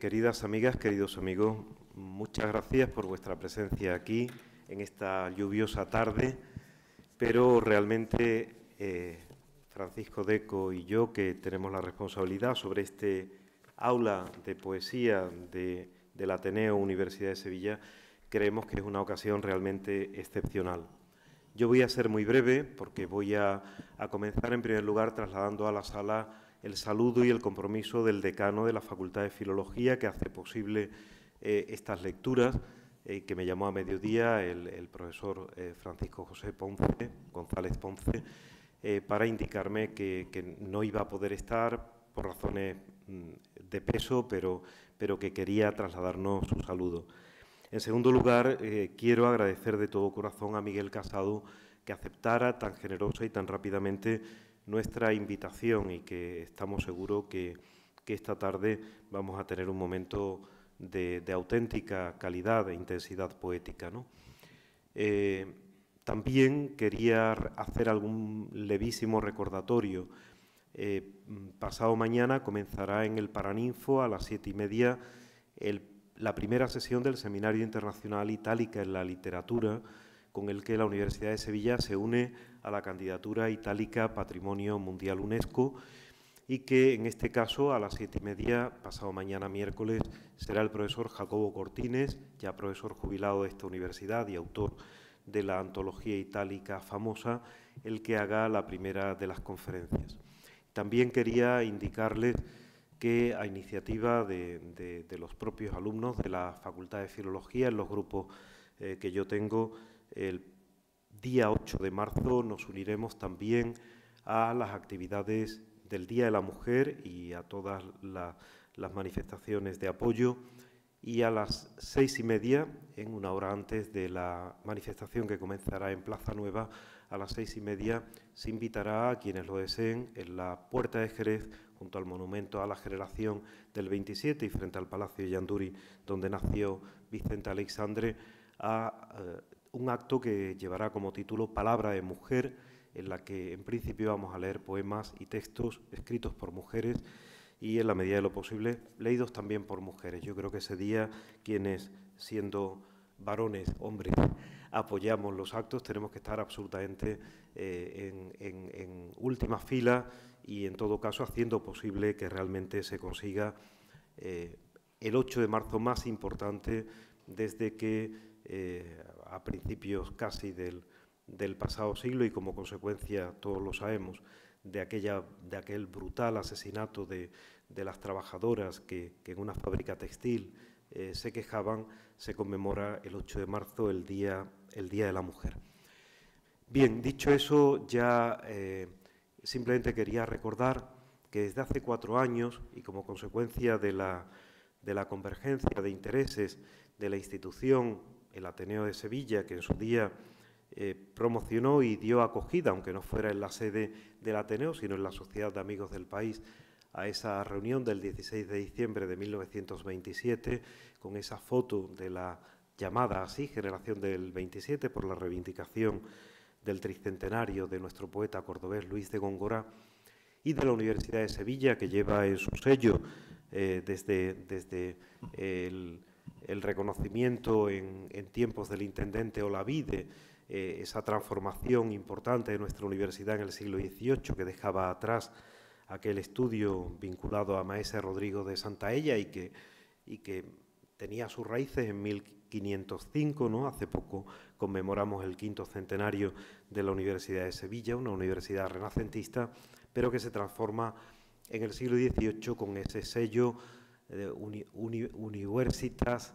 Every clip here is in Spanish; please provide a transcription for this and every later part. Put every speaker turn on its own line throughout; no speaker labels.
Queridas amigas, queridos amigos, muchas gracias por vuestra presencia aquí en esta lluviosa tarde, pero realmente eh, Francisco Deco y yo, que tenemos la responsabilidad sobre este aula de poesía del Ateneo Universidad de Sevilla, creemos que es una ocasión realmente excepcional. Yo voy a ser muy breve porque voy a, comenzar en primer lugar trasladando a la sala el saludo y el compromiso del decano de la Facultad de Filología que hace posible eh, estas lecturas, eh, que me llamó a mediodía el, profesor eh, Francisco José Ponce, González Ponce, para indicarme que, no iba a poder estar por razones mm, de peso, pero, pero que quería trasladarnos su saludo. En segundo lugar, eh, quiero agradecer de todo corazón a Miguel Casado que aceptara tan generosa y tan rápidamente nuestra invitación y que estamos seguros que, esta tarde vamos a tener un momento de, auténtica calidad e intensidad poética. Eh, también quería hacer algún levísimo recordatorio. Eh, pasado mañana comenzará en el Paraninfo a las siete y media la primera sesión del Seminario Internacional Itálica en la Literatura, con el que la Universidad de Sevilla se une a la candidatura itálica Patrimonio Mundial UNESCO y que en este caso a las siete y media, pasado mañana miércoles, será el profesor Jacobo Cortines, ya profesor jubilado de esta universidad y autor de la antología itálica famosa, el que haga la primera de las conferencias. También quería indicarles que a iniciativa de, los propios alumnos de la Facultad de Filología, en los grupos eh, que yo tengo, el día 8 de marzo nos uniremos también a las actividades del Día de la Mujer y a todas las manifestaciones de apoyo. Y a las seis y media, en una hora antes de la manifestación que comenzará en Plaza Nueva, a las seis y media se invitará a quienes lo deseen en la Puerta de Jerez junto al monumento a la generación del 27 y frente al Palacio de Yanduri, donde nació Vicente Alexandre, a eh, un acto que llevará como título Palabra de Mujer, en la que en principio vamos a leer poemas y textos escritos por mujeres y en la medida de lo posible leídos también por mujeres. Yo creo que ese día quienes siendo varones, hombres, apoyamos los actos, tenemos que estar absolutamente eh, en última fila y en todo caso haciendo posible que realmente se consiga eh, el 8 de marzo más importante desde que eh, a principios casi del, pasado siglo y como consecuencia, todos lo sabemos, de, aquella, de aquel brutal asesinato de, las trabajadoras que, en una fábrica textil eh, se quejaban, se conmemora el 8 de marzo el Día, el día de la Mujer. Bien, dicho eso, ya Simplemente quería recordar que desde hace cuatro años y como consecuencia de la, convergencia de intereses de la institución, el Ateneo de Sevilla, que en su día eh, promocionó y dio acogida, aunque no fuera en la sede del Ateneo, sino en la Sociedad de Amigos del País, a esa reunión del 16 de diciembre de 1927, con esa foto de la llamada así Generación del 27 por la reivindicación del tricentenario de nuestro poeta cordobés Luis de Góngora y de la Universidad de Sevilla, que lleva en su sello eh, desde, desde el, reconocimiento en, tiempos del intendente Olavide, eh, esa transformación importante de nuestra universidad en el siglo XVIII, que dejaba atrás aquel estudio vinculado a Maese Rodrigo de Santaella y que, y que tenía sus raíces en 1505, ¿no? Hace poco conmemoramos el quinto centenario de la Universidad de Sevilla, una universidad renacentista, pero que se transforma en el siglo XVIII con ese sello de Universitas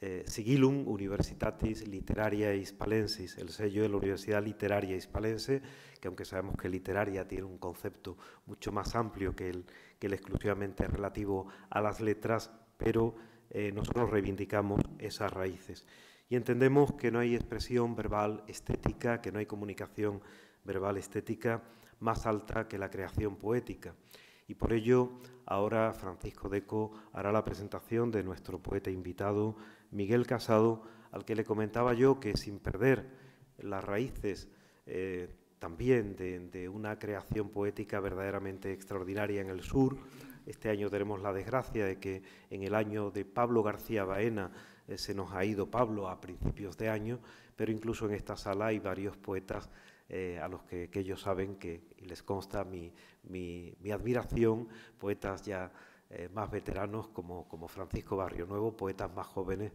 eh, Sigillum Universitatis Literaria Hispalensis, el sello de la Universidad Literaria Hispalense, que aunque sabemos que literaria tiene un concepto mucho más amplio que el, que el exclusivamente relativo a las letras, pero eh, nosotros reivindicamos esas raíces. Y entendemos que no hay expresión verbal estética, que no hay comunicación verbal estética más alta que la creación poética. Y por ello, ahora Francisco Deco hará la presentación de nuestro poeta invitado, Miguel Casado, al que le comentaba yo que sin perder las raíces eh, también de, una creación poética verdaderamente extraordinaria en el sur, Este año tenemos la desgracia de que en el año de Pablo García Baena eh, se nos ha ido Pablo a principios de año, pero incluso en esta sala hay varios poetas eh, a los que, ellos saben que les consta mi, mi, admiración, poetas ya eh, más veteranos como, como, Francisco Barrio Nuevo, poetas más jóvenes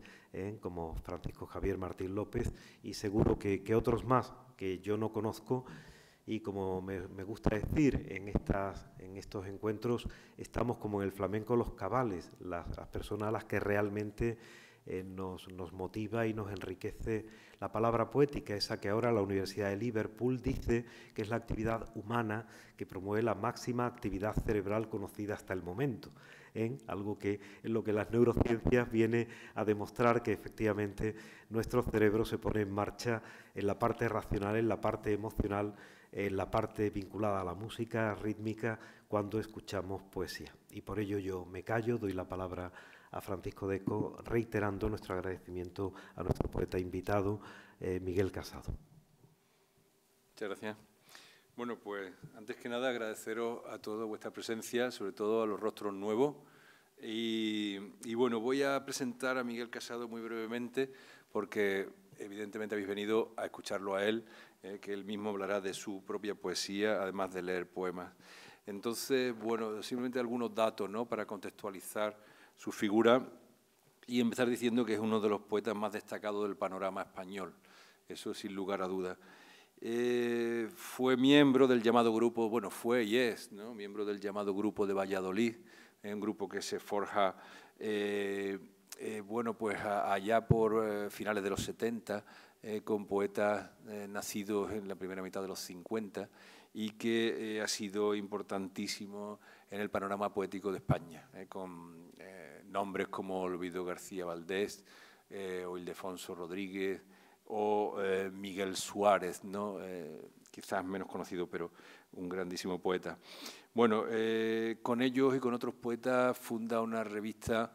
como Francisco Javier Martín López y seguro que, otros más que yo no conozco. Y como me, gusta decir en, estas, en estos encuentros, estamos como en el flamenco los cabales, las, personas a las que realmente eh, nos, nos, motiva y nos enriquece la palabra poética, esa que ahora la Universidad de Liverpool dice que es la actividad humana que promueve la máxima actividad cerebral conocida hasta el momento. en algo que en lo que las neurociencias viene a demostrar que efectivamente nuestro cerebro se pone en marcha en la parte racional, en la parte emocional, en la parte vinculada a la música rítmica cuando escuchamos poesía. Y por ello yo me callo, doy la palabra a Francisco Deco, reiterando nuestro agradecimiento a nuestro poeta invitado, eh, Miguel Casado.
Muchas gracias. Bueno, pues antes que nada agradeceros a todos vuestra presencia, sobre todo a los rostros nuevos. Y, y, bueno, voy a presentar a Miguel Casado muy brevemente porque evidentemente habéis venido a escucharlo a él eh, que él mismo hablará de su propia poesía, además de leer poemas. Entonces, bueno, simplemente algunos datos ¿no? para contextualizar su figura y empezar diciendo que es uno de los poetas más destacados del panorama español, eso sin lugar a dudas. Eh, fue miembro del llamado grupo, bueno, fue y es, ¿no? miembro del llamado grupo de Valladolid, un grupo que se forja, eh, bueno, pues allá por finales de los 70, eh, con poetas eh, nacidos en la primera mitad de los 50 y que eh, ha sido importantísimo en el panorama poético de España, con nombres como Olvido García Valdés o Ildefonso Rodríguez o Miguel Suárez, ¿no? quizás menos conocido, pero un grandísimo poeta. Bueno, con ellos y con otros poetas funda una revista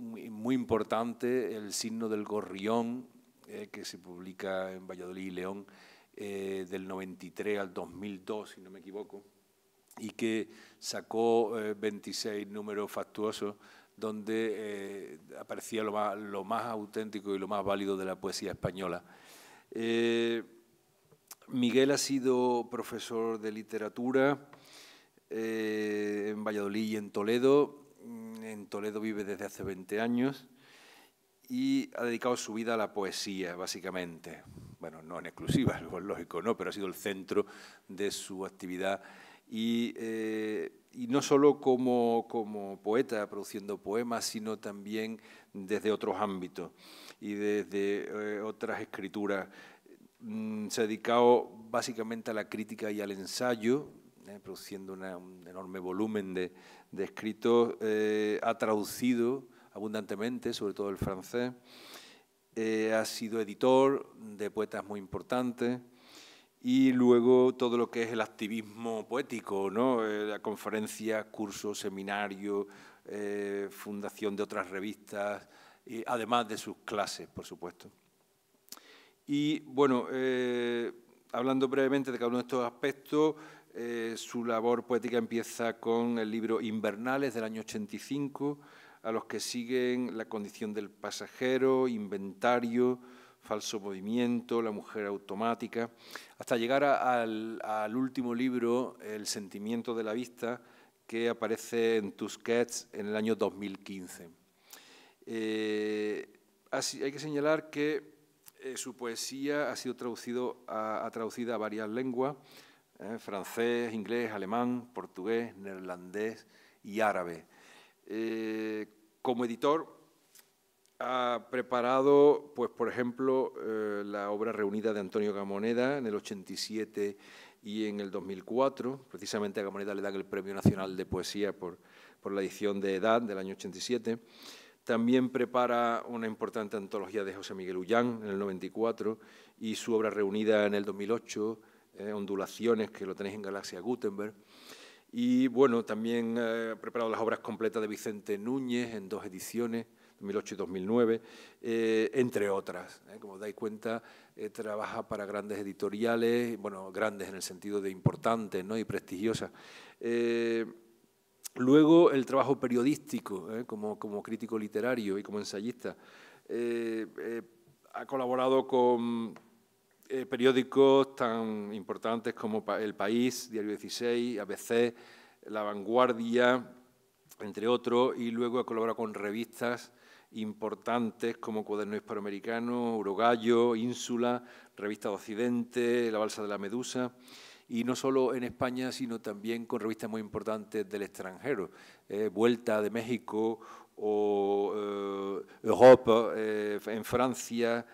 muy importante, El signo del gorrión, eh, que se publica en Valladolid y León eh, del 93 al 2002, si no me equivoco, y que sacó 26 eh, números factuosos donde aparecía lo más, auténtico y lo más válido de la poesía española. Miguel ha sido profesor de literatura en Valladolid y en Toledo. En Toledo vive desde hace 20 años y ha dedicado su vida a la poesía, básicamente. Bueno, no en exclusiva, es lógico, ¿no? pero ha sido el centro de su actividad. Y, eh, y no solo como, como, poeta produciendo poemas, sino también desde otros ámbitos y desde eh, otras escrituras. Mm, se ha dedicado básicamente a la crítica y al ensayo, eh, produciendo un enorme volumen de, de escritos. ha traducido abundantemente, sobre todo el francés. Eh, ha sido editor de poetas muy importantes y luego todo lo que es el activismo poético, ¿no? Eh, la conferencia, cursos, seminarios, eh, fundación de otras revistas, y además de sus clases, por supuesto. Y bueno, hablando brevemente de cada uno de estos aspectos, su labor poética empieza con el libro Invernales del año 85, a los que siguen la condición del pasajero, inventario, falso movimiento, la mujer automática, hasta llegar al, último libro, El sentimiento de la vista, que aparece en Tusquets en el año 2015. Eh, hay que señalar que eh, su poesía ha sido traducido a, traducida a varias lenguas, eh, francés, inglés, alemán, portugués, neerlandés y árabe. Como editor ha preparado, pues, por ejemplo, eh, la obra reunida de Antonio Gamoneda en el 87 y en el 2004. Precisamente a Gamoneda le dan el Premio Nacional de Poesía por, por la edición de Edad del año 87. También prepara una importante antología de José Miguel Ullán en el 94 y su obra reunida en el 2008, eh, Ondulaciones, que lo tenéis en Galaxia Gutenberg. Y bueno, también eh, ha preparado las obras completas de Vicente Núñez en dos ediciones, 2008 y 2009, eh, entre otras. ¿eh? Como dais cuenta, trabaja para grandes editoriales, bueno, grandes en el sentido de importantes ¿no? y prestigiosas. Luego el trabajo periodístico, como, como, crítico literario y como ensayista. ha colaborado con periódicos tan importantes como El País, Diario 16, ABC, La Vanguardia, entre otros, y luego ha colaborado con revistas importantes como Cuaderno Hispanoamericano, Urogallo, Ínsula, Revista de Occidente, La Balsa de la Medusa, y no solo en España, sino también con revistas muy importantes del extranjero, eh, Vuelta de México o eh, Europe eh, en Francia,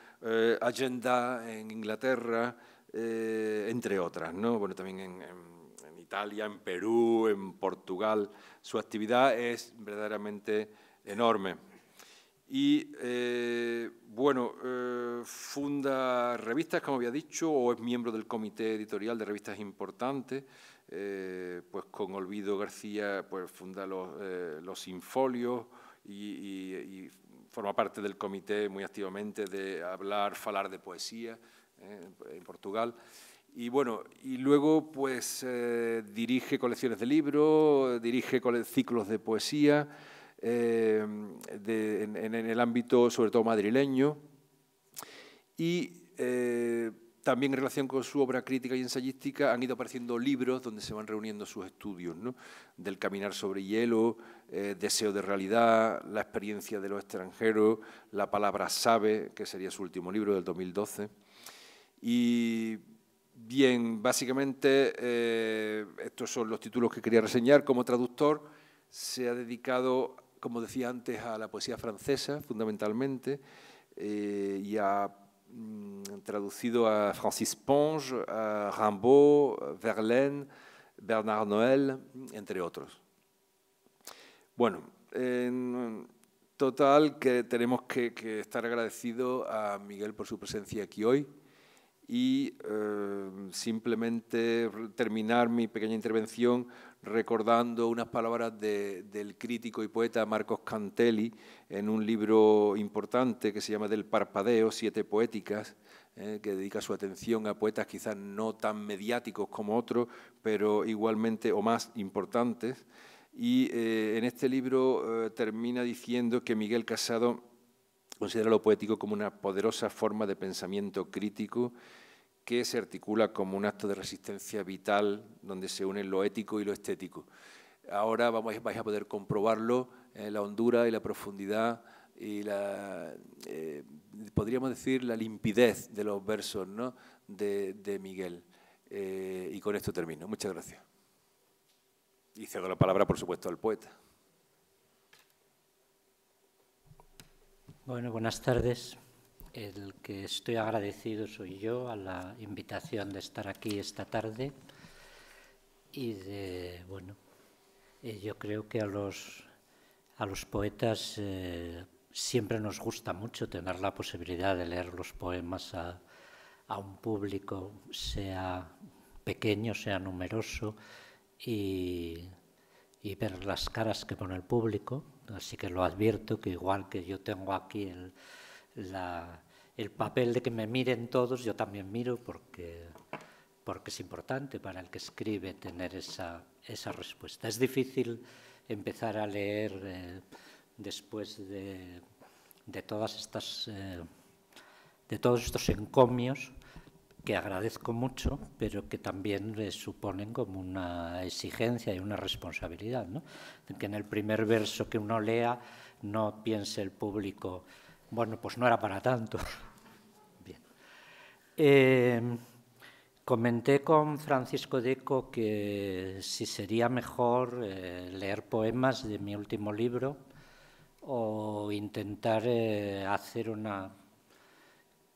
Agenda en Inglaterra, entre otras, ¿no? bueno, también en Italia, en Perú, en Portugal. Su actividad es verdaderamente enorme. Y eh, bueno, eh, funda revistas, como había dicho, o es miembro del comité editorial de revistas importantes. Eh, pues con Olvido García pues funda los, los Infolios y, forma parte del comité muy activamente de hablar, falar de poesía en Portugal. Y bueno, y luego pues dirige colecciones de libros, dirige ciclos de poesía. Eh, en, el ámbito sobre todo madrileño y eh, también en relación con su obra crítica y ensayística han ido apareciendo libros donde se van reuniendo sus estudios, ¿no? del caminar sobre hielo, eh, deseo de realidad, la experiencia de los extranjeros, la palabra sabe, que sería su último libro del 2012. Y bien, básicamente estos son los títulos que quería reseñar como traductor. Se ha dedicado como decía antes, a la poesía francesa, fundamentalmente, eh, y ha mm, traducido a Francis Ponge, a Rimbaud, Verlaine, Bernard Noël, entre otros. Bueno, en total que tenemos que, estar agradecidos a Miguel por su presencia aquí hoy y eh, simplemente terminar mi pequeña intervención recordando unas palabras del crítico y poeta Marcos Cantelli en un libro importante que se llama Del Parpadeo, Siete Poéticas, eh, que dedica su atención a poetas quizás no tan mediáticos como otros, pero igualmente o más importantes. Y eh, en este libro eh, termina diciendo que Miguel Casado considera lo poético como una poderosa forma de pensamiento crítico que se articula como un acto de resistencia vital donde se unen lo ético y lo estético. Ahora vamos, vais a poder comprobarlo en la hondura y la profundidad y la, eh, podríamos decir, la limpidez de los versos ¿no? de, Miguel. Eh, y con esto termino. Muchas gracias. Y cedo la palabra, por supuesto, al poeta.
Bueno, buenas tardes. El que estoy agradecido soy yo a la invitación de estar aquí esta tarde y de, bueno, eh, yo creo que a los, a los poetas eh, siempre nos gusta mucho tener la posibilidad de leer los poemas a, a un público, sea pequeño, sea numeroso, y, y, ver las caras que pone el público. Así que lo advierto que igual que yo tengo aquí el, la, el papel de que me miren todos, yo también miro porque, porque es importante para el que escribe tener esa, esa respuesta. Es difícil empezar a leer eh, después de, de, todas estas, eh, de todos estos encomios que agradezco mucho, pero que también suponen como una exigencia y una responsabilidad. ¿no? Que en el primer verso que uno lea no piense el público, bueno, pues no era para tanto. Eh, comenté con Francisco Deco que si sería mejor eh, leer poemas de mi último libro o intentar eh, hacer una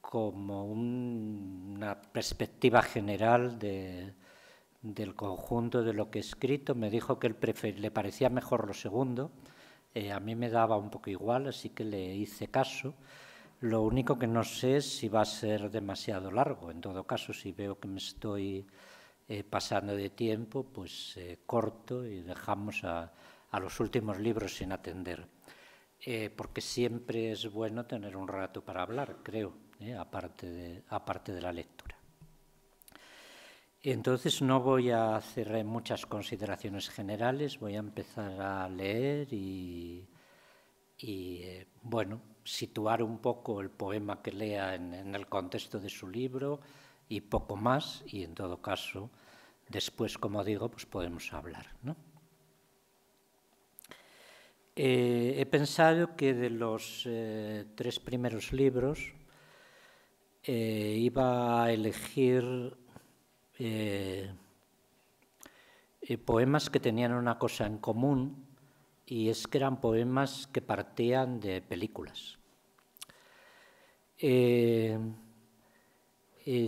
como una perspectiva general del conjunto de lo que he escrito. Me dijo que le parecía mejor lo segundo eh, a mí me daba un poco igual, así que le hice caso. Lo único que no sé es si va a ser demasiado largo. En todo caso, si veo que me estoy eh, pasando de tiempo, pues eh, corto y dejamos a, los últimos libros sin atender. porque siempre es bueno tener un rato para hablar, creo, aparte, de, aparte de la lectura. Entonces no voy a hacer muchas consideraciones generales, voy a empezar a leer y, eh, bueno, situar un poco el poema que lea en, el contexto de su libro y poco más, y en todo caso, después, como digo, pues podemos hablar. Eh, he pensado que de los eh, tres primeros libros iba a elegir eh, eh, poemas que tenían una cosa en común y es que eran poemas que partían de películas. Eh,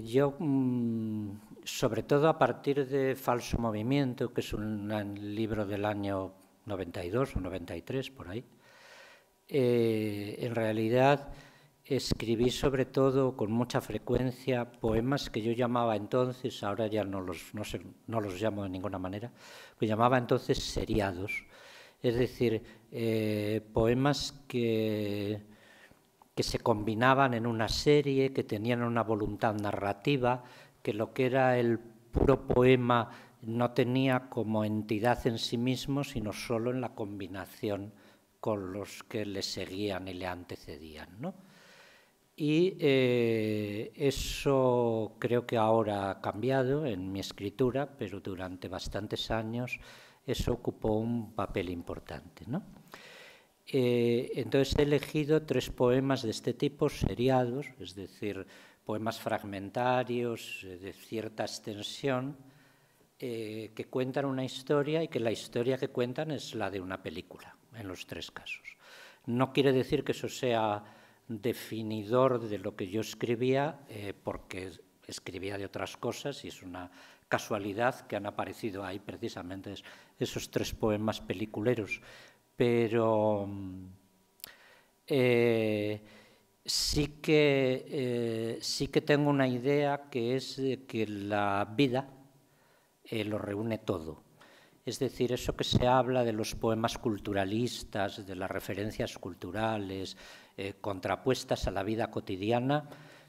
yo, mm, sobre todo a partir de Falso Movimiento, que es un, libro del año 92 o 93, por ahí, en realidad escribí sobre todo con mucha frecuencia poemas que yo llamaba entonces, ahora ya no los, no, los llamo de ninguna manera, que llamaba entonces seriados, es decir, eh, poemas que, se combinaban en una serie, que tenían una voluntad narrativa, que lo que era el puro poema no tenía como entidad en sí mismo, sino solo en la combinación con los que le seguían y le antecedían. ¿no? Y eh, eso creo que ahora ha cambiado en mi escritura, pero durante bastantes años eso ocupó un papel importante. ¿no? Eh, entonces he elegido tres poemas de este tipo, seriados, es decir, poemas fragmentarios eh, de cierta extensión, que cuentan una historia y que la historia que cuentan es la de una película, en los tres casos. No quiere decir que eso sea definidor de lo que yo escribía, eh, porque escribía de otras cosas y es una casualidad que han aparecido ahí precisamente esos tres poemas peliculeros. Pero eh, sí, que, eh, sí que tengo una idea que es que la vida lo reúne todo. Es decir, eso que se habla de los poemas culturalistas, de las referencias culturales, eh, contrapuestas a la vida cotidiana.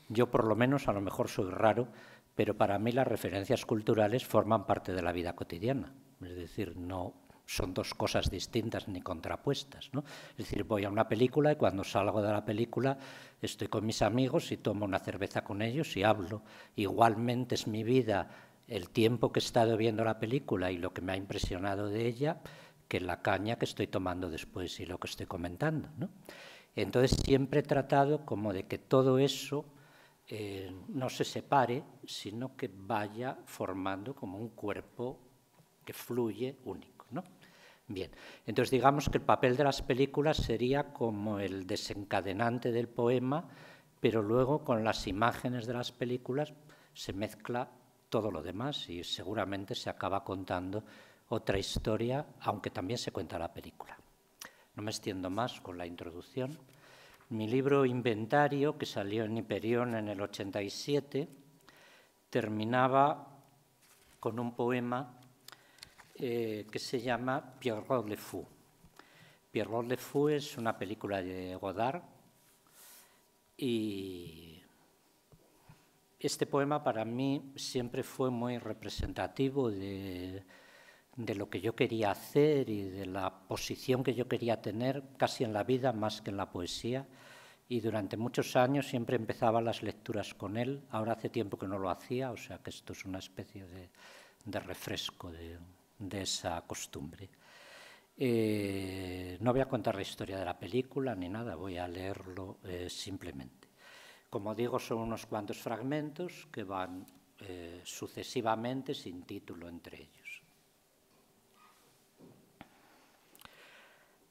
Yo por lo menos, a lo mejor soy raro, pero para mí las referencias culturales forman parte de la vida cotidiana. Es decir, no son dos cosas distintas ni contrapuestas. ¿no? Es decir, voy a una película y cuando salgo de la película estoy con mis amigos y tomo una cerveza con ellos y hablo. Igualmente es mi vida el tiempo que he estado viendo la película y lo que me ha impresionado de ella que la caña que estoy tomando después y lo que estoy comentando. ¿no? Entonces siempre he tratado como de que todo eso eh, no se separe, sino que vaya formando como un cuerpo que fluye único. ¿no? Bien, entonces digamos que el papel de las películas sería como el desencadenante del poema, pero luego con las imágenes de las películas se mezcla todo lo demás y seguramente se acaba contando otra historia, aunque también se cuenta la película. No me extiendo más con la introducción. Mi libro Inventario, que salió en Hiperión en el 87, terminaba con un poema eh, que se llama Pierrot le Fou. Pierrot le Fou es una película de Godard y este poema para mí siempre fue muy representativo de, de lo que yo quería hacer y de la posición que yo quería tener casi en la vida más que en la poesía. Y durante muchos años siempre empezaba las lecturas con él. Ahora hace tiempo que no lo hacía, o sea que esto es una especie de, de refresco de, de, esa costumbre. Eh, no voy a contar la historia de la película ni nada, voy a leerlo eh, simplemente. Como digo, son unos cuantos fragmentos que van eh, sucesivamente sin título entre ellos.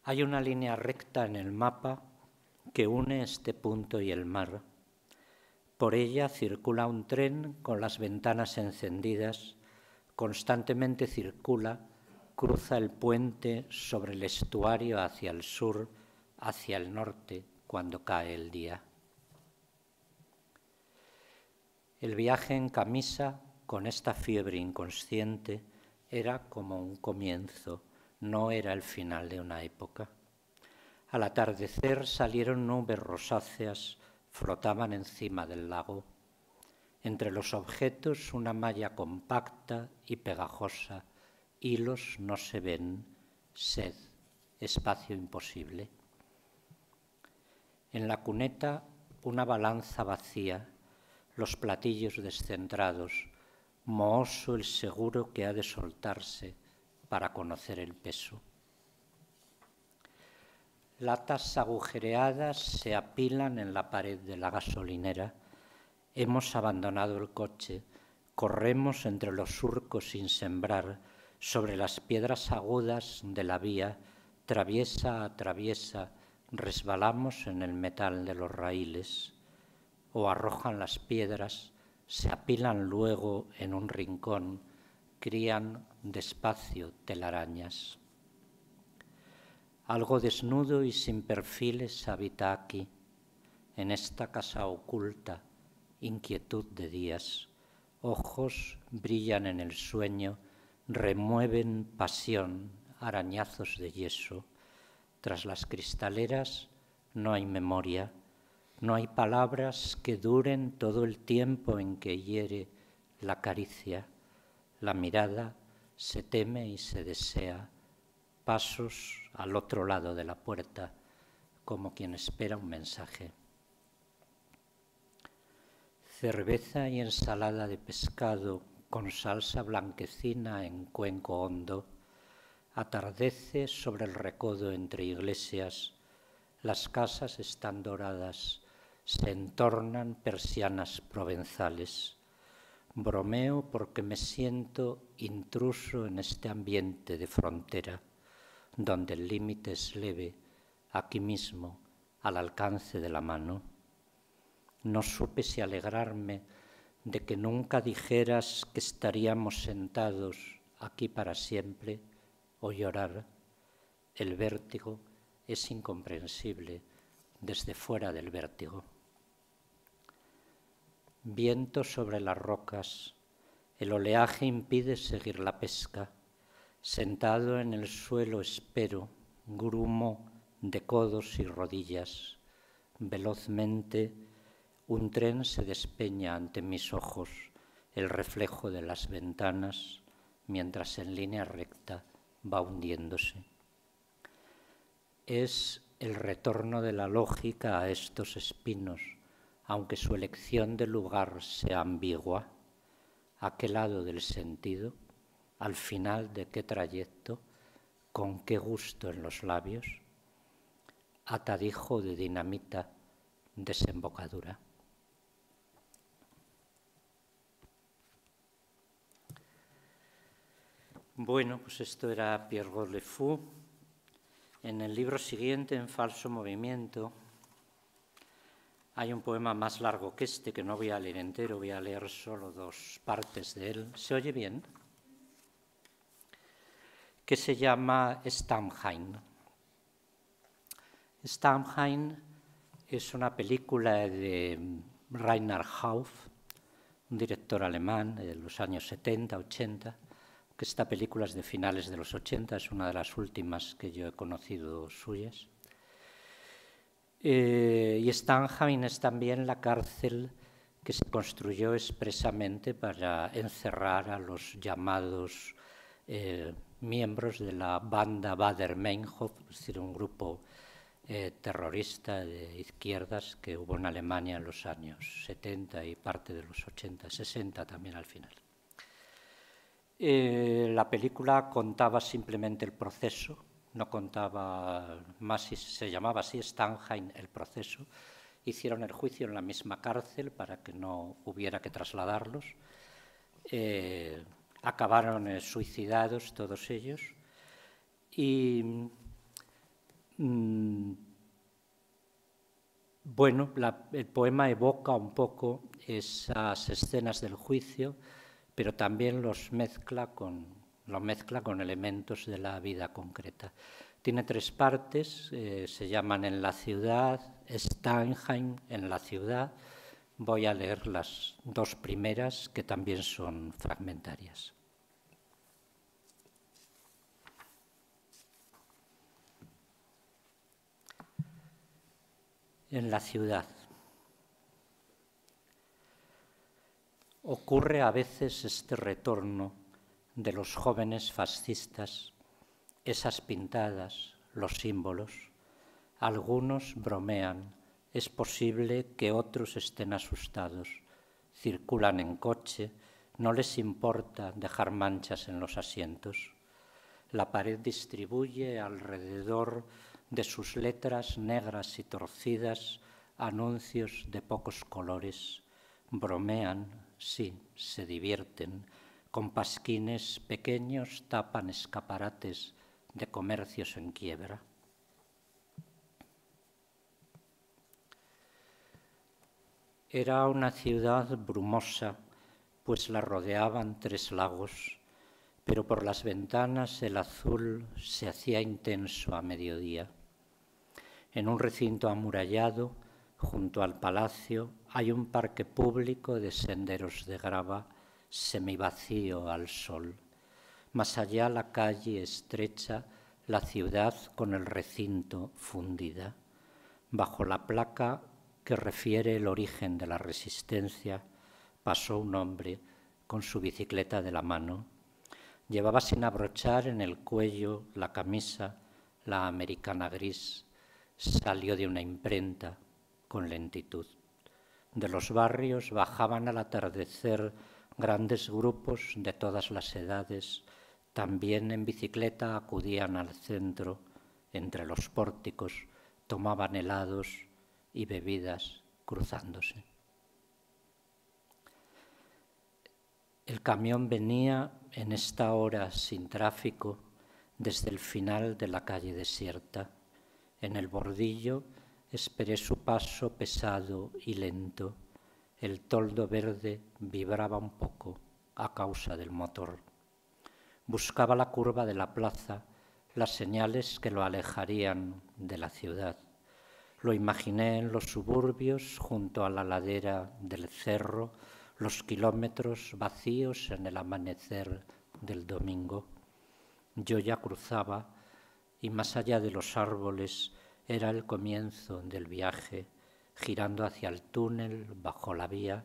Hay una línea recta en el mapa que une este punto y el mar. Por ella circula un tren con las ventanas encendidas, constantemente circula, cruza el puente sobre el estuario hacia el sur, hacia el norte, cuando cae el día. El viaje en camisa, con esta fiebre inconsciente, era como un comienzo no era el final de una época. Al atardecer salieron nubes rosáceas, flotaban encima del lago. Entre los objetos una malla compacta y pegajosa, hilos no se ven, sed, espacio imposible. En la cuneta una balanza vacía, los platillos descentrados, mohoso el seguro que ha de soltarse para conocer el peso. Latas agujereadas se apilan en la pared de la gasolinera. Hemos abandonado el coche, corremos entre los surcos sin sembrar, sobre las piedras agudas de la vía, traviesa a traviesa, resbalamos en el metal de los raíles, o arrojan las piedras, se apilan luego en un rincón, crían despacio telarañas. Algo desnudo y sin perfiles habita aquí, en esta casa oculta, inquietud de días, ojos brillan en el sueño, remueven pasión, arañazos de yeso, tras las cristaleras no hay memoria, no hay palabras que duren todo el tiempo en que hiere la caricia, la mirada se teme y se desea, pasos al otro lado de la puerta, como quien espera un mensaje. Cerveza y ensalada de pescado con salsa blanquecina en cuenco hondo, atardece sobre el recodo entre iglesias, las casas están doradas, se entornan persianas provenzales. Bromeo porque me siento intruso en este ambiente de frontera, donde el límite es leve, aquí mismo, al alcance de la mano no supe si alegrarme de que nunca dijeras que estaríamos sentados aquí para siempre o llorar. El vértigo es incomprensible desde fuera del vértigo. Viento sobre las rocas, el oleaje impide seguir la pesca. Sentado en el suelo espero, grumo de codos y rodillas. Velozmente un tren se despeña ante mis ojos, el reflejo de las ventanas, mientras en línea recta va hundiéndose. Es el retorno de la lógica a estos espinos, aunque su elección de lugar sea ambigua, a qué lado del sentido, al final de qué trayecto, con qué gusto en los labios, atadijo de dinamita, desembocadura. Bueno, pues esto era Pierre Le Fou. En el libro siguiente, En falso movimiento, hay un poema más largo que este, que no voy a leer entero, voy a leer solo dos partes de él. ¿Se oye bien? Que se llama Stammheim. Stammheim es una película de Reinhard Hauff, un director alemán de los años 70, 80, que esta película es de finales de los 80, es una de las últimas que yo he conocido suyas. Eh, y Stanheim es también la cárcel que se construyó expresamente para encerrar a los llamados eh, miembros de la banda Bader-Meinhof, es decir, un grupo eh, terrorista de izquierdas que hubo en Alemania en los años 70 y parte de los 80, 60 también al final. La película contaba simplemente el proceso, no contaba más, se llamaba así Stanheim el proceso. Hicieron el juicio en la misma cárcel para que no hubiera que trasladarlos. Eh, acabaron eh, suicidados todos ellos. Y mm, bueno, el poema evoca un poco esas escenas del juicio pero también los mezcla con, lo mezcla con elementos de la vida concreta. Tiene tres partes, eh, se llaman En la ciudad, Steinheim en la ciudad. Voy a leer las dos primeras que también son fragmentarias. En la ciudad. ocurre a veces este retorno de los jóvenes fascistas, esas pintadas, los símbolos. Algunos bromean, es posible que otros estén asustados, circulan en coche, no les importa dejar manchas en los asientos. La pared distribuye alrededor de sus letras negras y torcidas anuncios de pocos colores. Bromean, sí, se divierten. Con pasquines pequeños tapan escaparates de comercios en quiebra. Era una ciudad brumosa, pues la rodeaban tres lagos, pero por las ventanas el azul se hacía intenso a mediodía. En un recinto amurallado, junto al palacio, hay un parque público de senderos de grava semivacío al sol. Más allá la calle estrecha, la ciudad con el recinto fundida. Bajo la placa que refiere el origen de la resistencia, pasó un hombre con su bicicleta de la mano. Llevaba sin abrochar en el cuello la camisa, la americana gris. Salió de una imprenta con lentitud. De los barrios bajaban al atardecer grandes grupos de todas las edades. También en bicicleta acudían al centro, entre los pórticos, tomaban helados y bebidas cruzándose. El camión venía en esta hora sin tráfico desde el final de la calle desierta. En el bordillo esperé su paso pesado y lento. El toldo verde vibraba un poco a causa del motor. Buscaba la curva de la plaza, las señales que lo alejarían de la ciudad. Lo imaginé en los suburbios, junto a la ladera del cerro, los kilómetros vacíos en el amanecer del domingo. Yo ya cruzaba y más allá de los árboles era el comienzo del viaje, girando hacia el túnel, bajo la vía,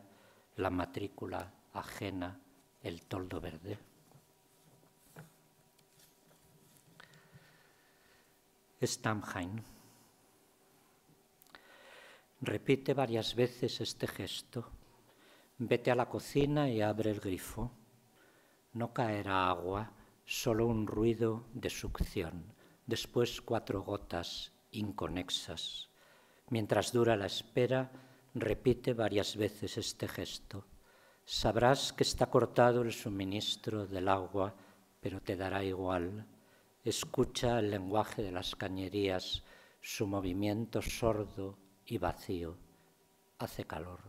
la matrícula ajena, el toldo verde. Stamheim. Repite varias veces este gesto. Vete a la cocina y abre el grifo. No caerá agua, solo un ruido de succión, después cuatro gotas inconexas. Mientras dura la espera, repite varias veces este gesto. Sabrás que está cortado el suministro del agua, pero te dará igual. Escucha el lenguaje de las cañerías, su movimiento sordo y vacío. Hace calor.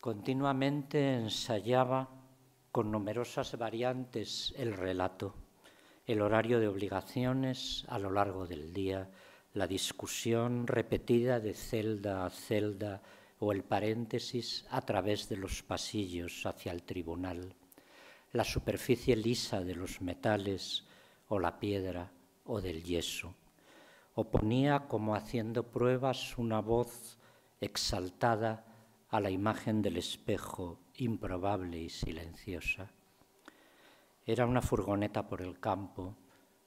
Continuamente ensayaba con numerosas variantes el relato, el horario de obligaciones a lo largo del día, la discusión repetida de celda a celda o el paréntesis a través de los pasillos hacia el tribunal, la superficie lisa de los metales o la piedra, o del yeso. Oponía como haciendo pruebas una voz exaltada a la imagen del espejo improbable y silenciosa. Era una furgoneta por el campo,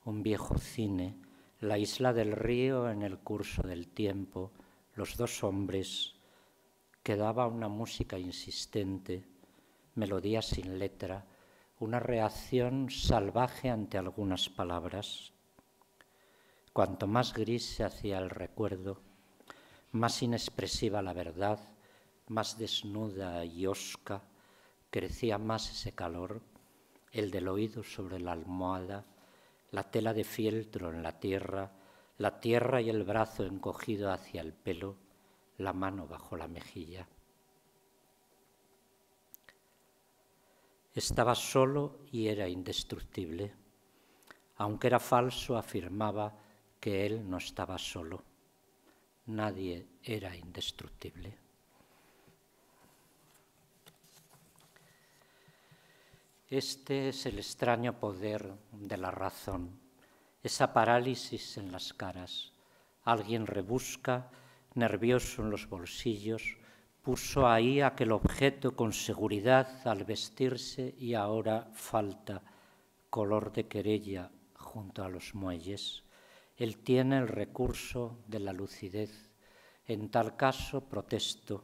un viejo cine, la isla del río en el curso del tiempo, los dos hombres, que daba una música insistente, melodía sin letra, una reacción salvaje ante algunas palabras. Cuanto más gris se hacía el recuerdo, más inexpresiva la verdad, más desnuda y osca, crecía más ese calor, el del oído sobre la almohada, la tela de fieltro en la tierra, la tierra y el brazo encogido hacia el pelo, la mano bajo la mejilla. Estaba solo y era indestructible. Aunque era falso, afirmaba que él no estaba solo. Nadie era indestructible. Este es el extraño poder de la razón, esa parálisis en las caras. Alguien rebusca, nervioso en los bolsillos, puso ahí aquel objeto con seguridad al vestirse y ahora falta color de querella junto a los muelles. Él tiene el recurso de la lucidez. En tal caso protesto,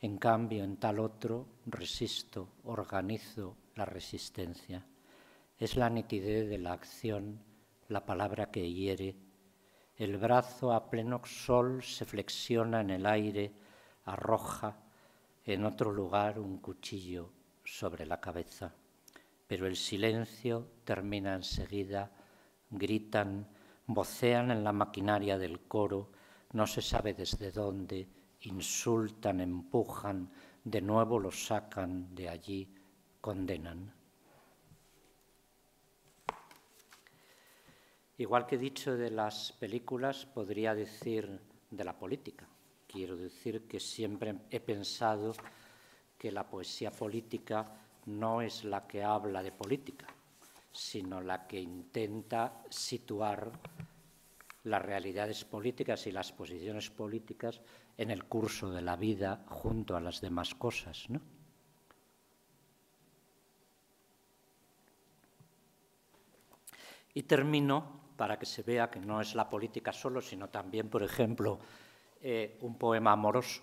en cambio en tal otro resisto, organizo la resistencia. Es la nitidez de la acción, la palabra que hiere. El brazo a pleno sol se flexiona en el aire, arroja en otro lugar un cuchillo sobre la cabeza. Pero el silencio termina enseguida, gritan, vocean en la maquinaria del coro, no se sabe desde dónde, insultan, empujan, de nuevo lo sacan de allí, condenan. Igual que he dicho de las películas, podría decir de la política. Quiero decir que siempre he pensado que la poesía política no es la que habla de política, sino la que intenta situar las realidades políticas y las posiciones políticas en el curso de la vida junto a las demás cosas. ¿no? Y termino para que se vea que no es la política solo, sino también, por ejemplo, eh, un poema amoroso,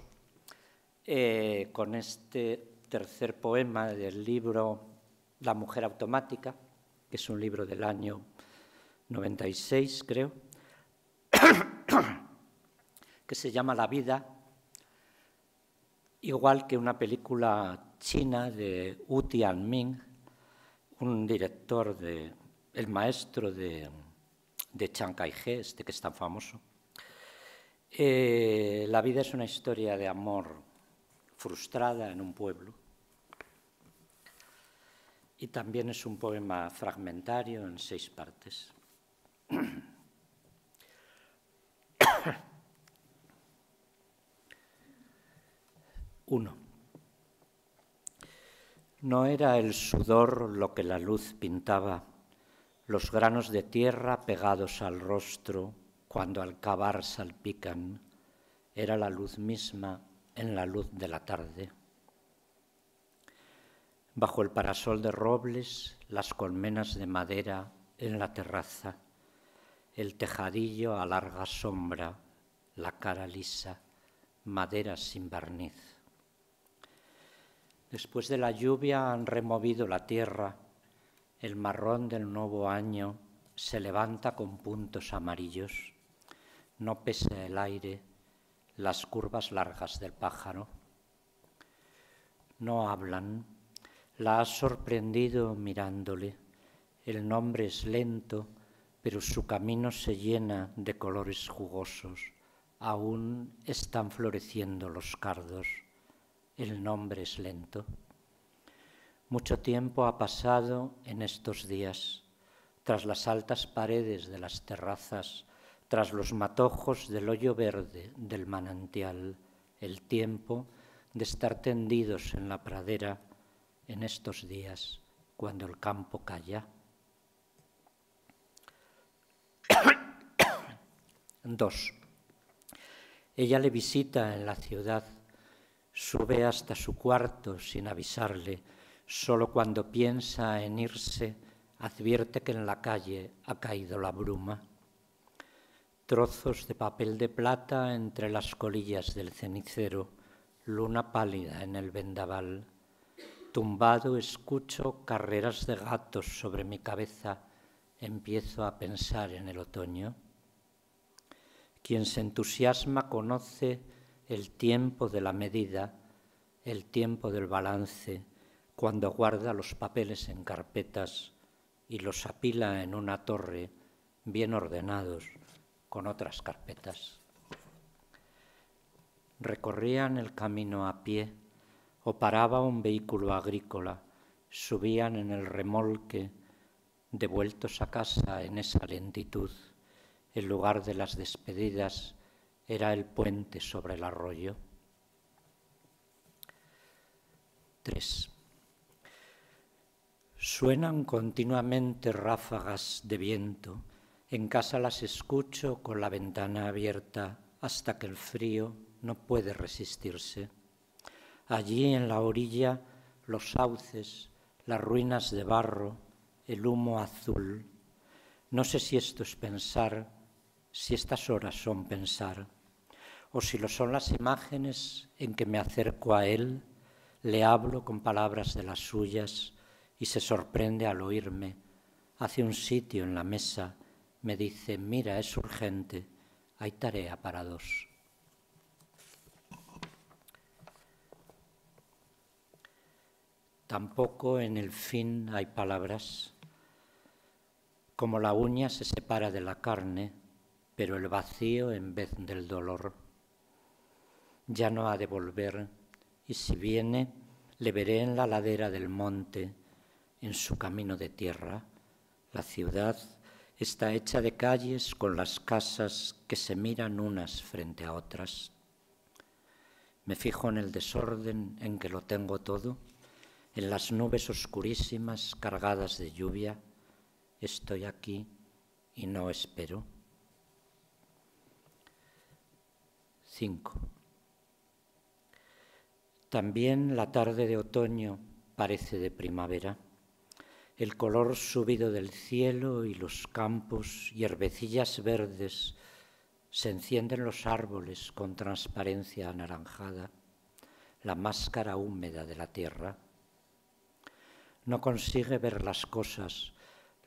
eh, con este tercer poema del libro La mujer automática, que es un libro del año 96, creo, que se llama La vida, igual que una película china de Wu Tianming, un director de, el maestro de, de Chiang Kai-he, este que es tan famoso. Eh, la vida es una historia de amor frustrada en un pueblo. Y también es un poema fragmentario en seis partes. Uno. No era el sudor lo que la luz pintaba, los granos de tierra pegados al rostro cuando al cavar salpican, era la luz misma en la luz de la tarde. Bajo el parasol de robles, las colmenas de madera en la terraza, el tejadillo a larga sombra, la cara lisa, madera sin barniz. Después de la lluvia han removido la tierra, el marrón del nuevo año se levanta con puntos amarillos, no pesa el aire, las curvas largas del pájaro. No hablan, la has sorprendido mirándole, el nombre es lento, pero su camino se llena de colores jugosos, aún están floreciendo los cardos el nombre es lento. Mucho tiempo ha pasado en estos días, tras las altas paredes de las terrazas, tras los matojos del hoyo verde del manantial, el tiempo de estar tendidos en la pradera en estos días, cuando el campo calla. Dos. Ella le visita en la ciudad Sube hasta su cuarto sin avisarle. Solo cuando piensa en irse, advierte que en la calle ha caído la bruma. Trozos de papel de plata entre las colillas del cenicero, luna pálida en el vendaval. Tumbado escucho carreras de gatos sobre mi cabeza, empiezo a pensar en el otoño. Quien se entusiasma conoce el tiempo de la medida, el tiempo del balance, cuando guarda los papeles en carpetas y los apila en una torre bien ordenados con otras carpetas. Recorrían el camino a pie o paraba un vehículo agrícola, subían en el remolque, devueltos a casa en esa lentitud, en lugar de las despedidas era el puente sobre el arroyo. 3. Suenan continuamente ráfagas de viento. En casa las escucho con la ventana abierta hasta que el frío no puede resistirse. Allí en la orilla los sauces, las ruinas de barro, el humo azul. No sé si esto es pensar, si estas horas son pensar, o si lo son las imágenes en que me acerco a él, le hablo con palabras de las suyas y se sorprende al oírme. Hace un sitio en la mesa, me dice, mira, es urgente, hay tarea para dos. Tampoco en el fin hay palabras. Como la uña se separa de la carne, pero el vacío en vez del dolor. Ya no ha de volver, y si viene, le veré en la ladera del monte, en su camino de tierra. La ciudad está hecha de calles con las casas que se miran unas frente a otras. Me fijo en el desorden en que lo tengo todo en las nubes oscurísimas cargadas de lluvia, estoy aquí y no espero. 5. También la tarde de otoño parece de primavera. El color subido del cielo y los campos y herbecillas verdes se encienden los árboles con transparencia anaranjada, la máscara húmeda de la tierra no consigue ver las cosas,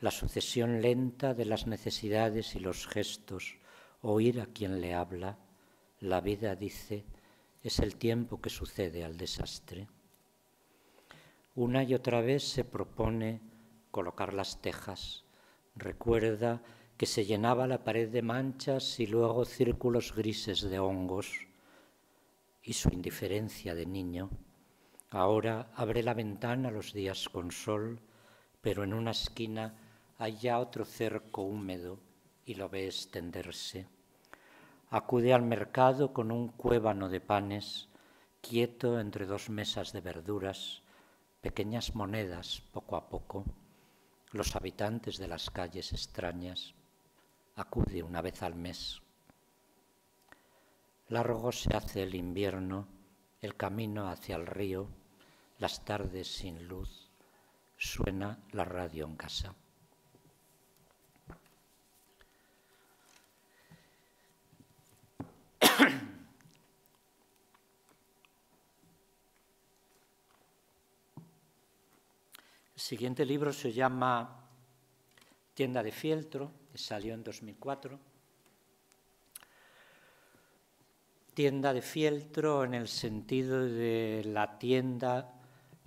la sucesión lenta de las necesidades y los gestos, oír a quien le habla. La vida, dice, es el tiempo que sucede al desastre. Una y otra vez se propone colocar las tejas. Recuerda que se llenaba la pared de manchas y luego círculos grises de hongos y su indiferencia de niño. Ahora abre la ventana los días con sol, pero en una esquina hay ya otro cerco húmedo y lo ve extenderse. Acude al mercado con un cuébano de panes, quieto entre dos mesas de verduras, pequeñas monedas poco a poco. Los habitantes de las calles extrañas acude una vez al mes. Largo se hace el invierno, el camino hacia el río, las tardes sin luz, suena la radio en casa. Siguiente libro se llama Tienda de Fieltro, que salió en 2004. Tienda de fieltro en el sentido de la tienda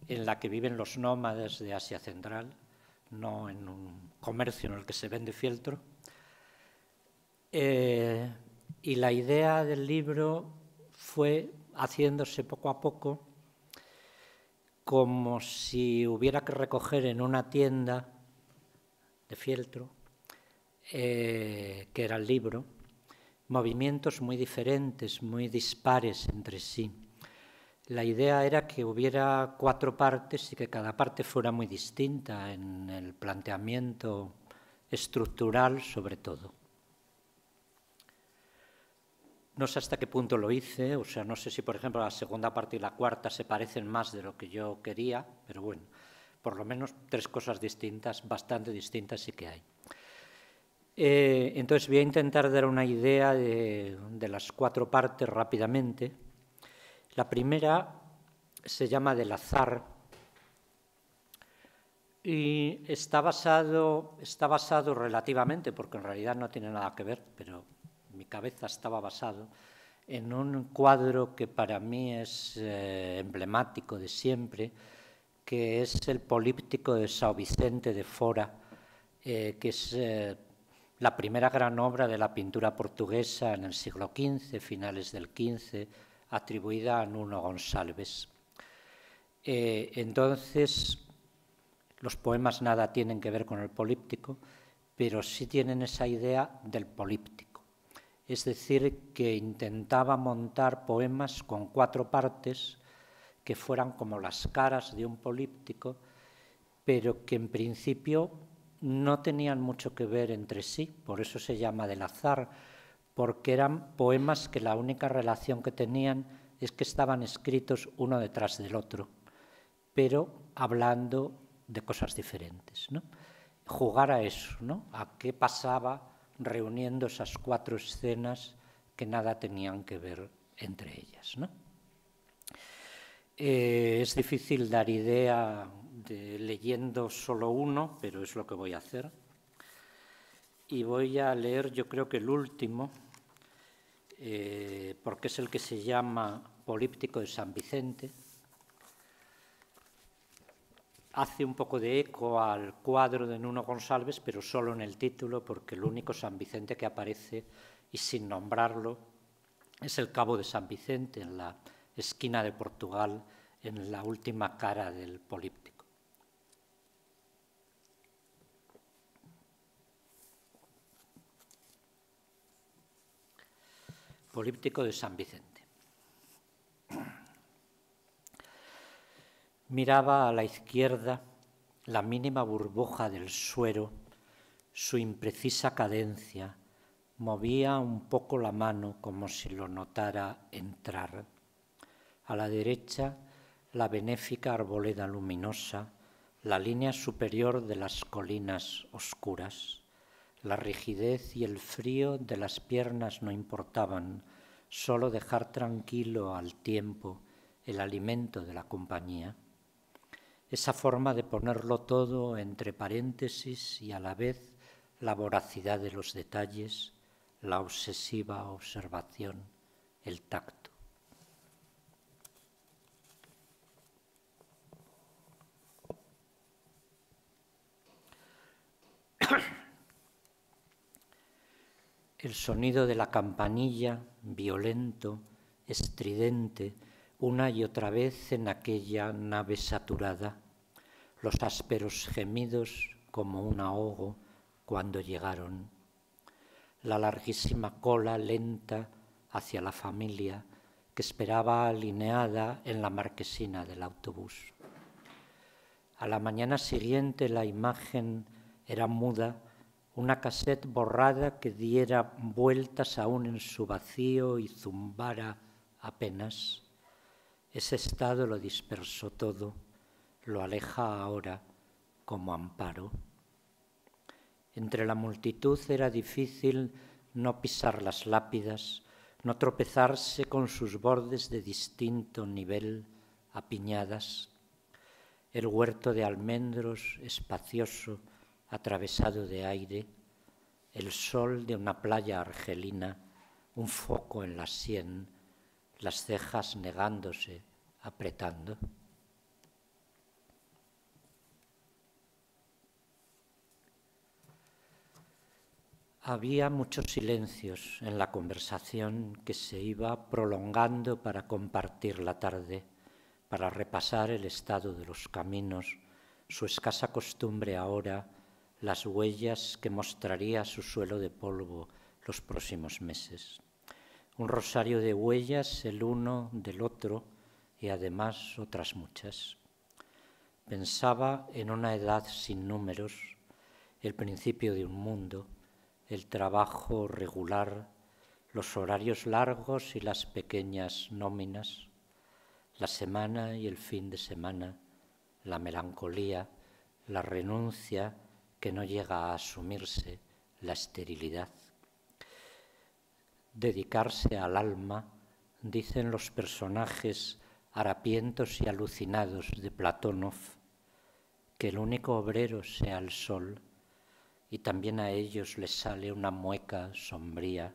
en la que viven los nómadas de Asia Central, no en un comercio en el que se vende fieltro. Eh, y la idea del libro fue haciéndose poco a poco como si hubiera que recoger en una tienda de fieltro, eh, que era el libro, movimientos muy diferentes, muy dispares entre sí la idea era que hubiera cuatro partes y que cada parte fuera muy distinta en el planteamiento estructural sobre todo. No sé hasta qué punto lo hice, o sea, no sé si por ejemplo la segunda parte y la cuarta se parecen más de lo que yo quería, pero bueno, por lo menos tres cosas distintas, bastante distintas sí que hay. Eh, entonces voy a intentar dar una idea de, de las cuatro partes rápidamente la primera se llama Del azar y está basado, está basado relativamente, porque en realidad no tiene nada que ver, pero mi cabeza estaba basado en un cuadro que para mí es eh, emblemático de siempre, que es el Políptico de Sao Vicente de Fora, eh, que es eh, la primera gran obra de la pintura portuguesa en el siglo XV, finales del XV, atribuida a Nuno González. Entonces, los poemas nada tienen que ver con el políptico, pero sí tienen esa idea del políptico. Es decir, que intentaba montar poemas con cuatro partes que fueran como las caras de un políptico, pero que en principio no tenían mucho que ver entre sí, por eso se llama del azar, porque eran poemas que la única relación que tenían es que estaban escritos uno detrás del otro, pero hablando de cosas diferentes. ¿no? Jugar a eso, ¿no? a qué pasaba reuniendo esas cuatro escenas que nada tenían que ver entre ellas. ¿no? Eh, es difícil dar idea de leyendo solo uno, pero es lo que voy a hacer. Y voy a leer, yo creo que el último, eh, porque es el que se llama Políptico de San Vicente. Hace un poco de eco al cuadro de Nuno González, pero solo en el título, porque el único San Vicente que aparece, y sin nombrarlo, es el Cabo de San Vicente, en la esquina de Portugal, en la última cara del políptico. Políptico de San Vicente. Miraba a la izquierda la mínima burbuja del suero, su imprecisa cadencia, movía un poco la mano como si lo notara entrar. A la derecha, la benéfica arboleda luminosa, la línea superior de las colinas oscuras. La rigidez y el frío de las piernas no importaban, solo dejar tranquilo al tiempo el alimento de la compañía. Esa forma de ponerlo todo entre paréntesis y a la vez la voracidad de los detalles, la obsesiva observación, el tacto. El sonido de la campanilla, violento, estridente, una y otra vez en aquella nave saturada, los ásperos gemidos como un ahogo cuando llegaron, la larguísima cola lenta hacia la familia que esperaba alineada en la marquesina del autobús. A la mañana siguiente la imagen era muda, una cassette borrada que diera vueltas aún en su vacío y zumbara apenas. Ese estado lo dispersó todo, lo aleja ahora como amparo. Entre la multitud era difícil no pisar las lápidas, no tropezarse con sus bordes de distinto nivel apiñadas. El huerto de almendros espacioso, atravesado de aire, el sol de una playa argelina, un foco en la sien, las cejas negándose, apretando. Había muchos silencios en la conversación que se iba prolongando para compartir la tarde, para repasar el estado de los caminos, su escasa costumbre ahora las huellas que mostraría su suelo de polvo los próximos meses. Un rosario de huellas el uno del otro y además otras muchas. Pensaba en una edad sin números, el principio de un mundo, el trabajo regular, los horarios largos y las pequeñas nóminas, la semana y el fin de semana, la melancolía, la renuncia que no llega a asumirse la esterilidad. Dedicarse al alma, dicen los personajes harapientos y alucinados de Platónov, que el único obrero sea el sol, y también a ellos les sale una mueca sombría,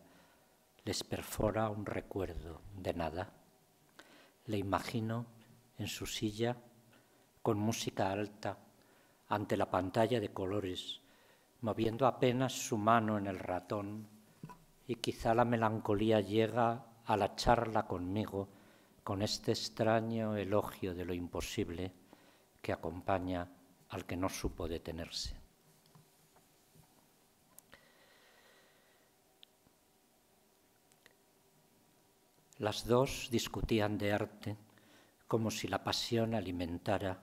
les perfora un recuerdo de nada. Le imagino en su silla, con música alta, ante la pantalla de colores, moviendo apenas su mano en el ratón, y quizá la melancolía llega a la charla conmigo con este extraño elogio de lo imposible que acompaña al que no supo detenerse. Las dos discutían de arte como si la pasión alimentara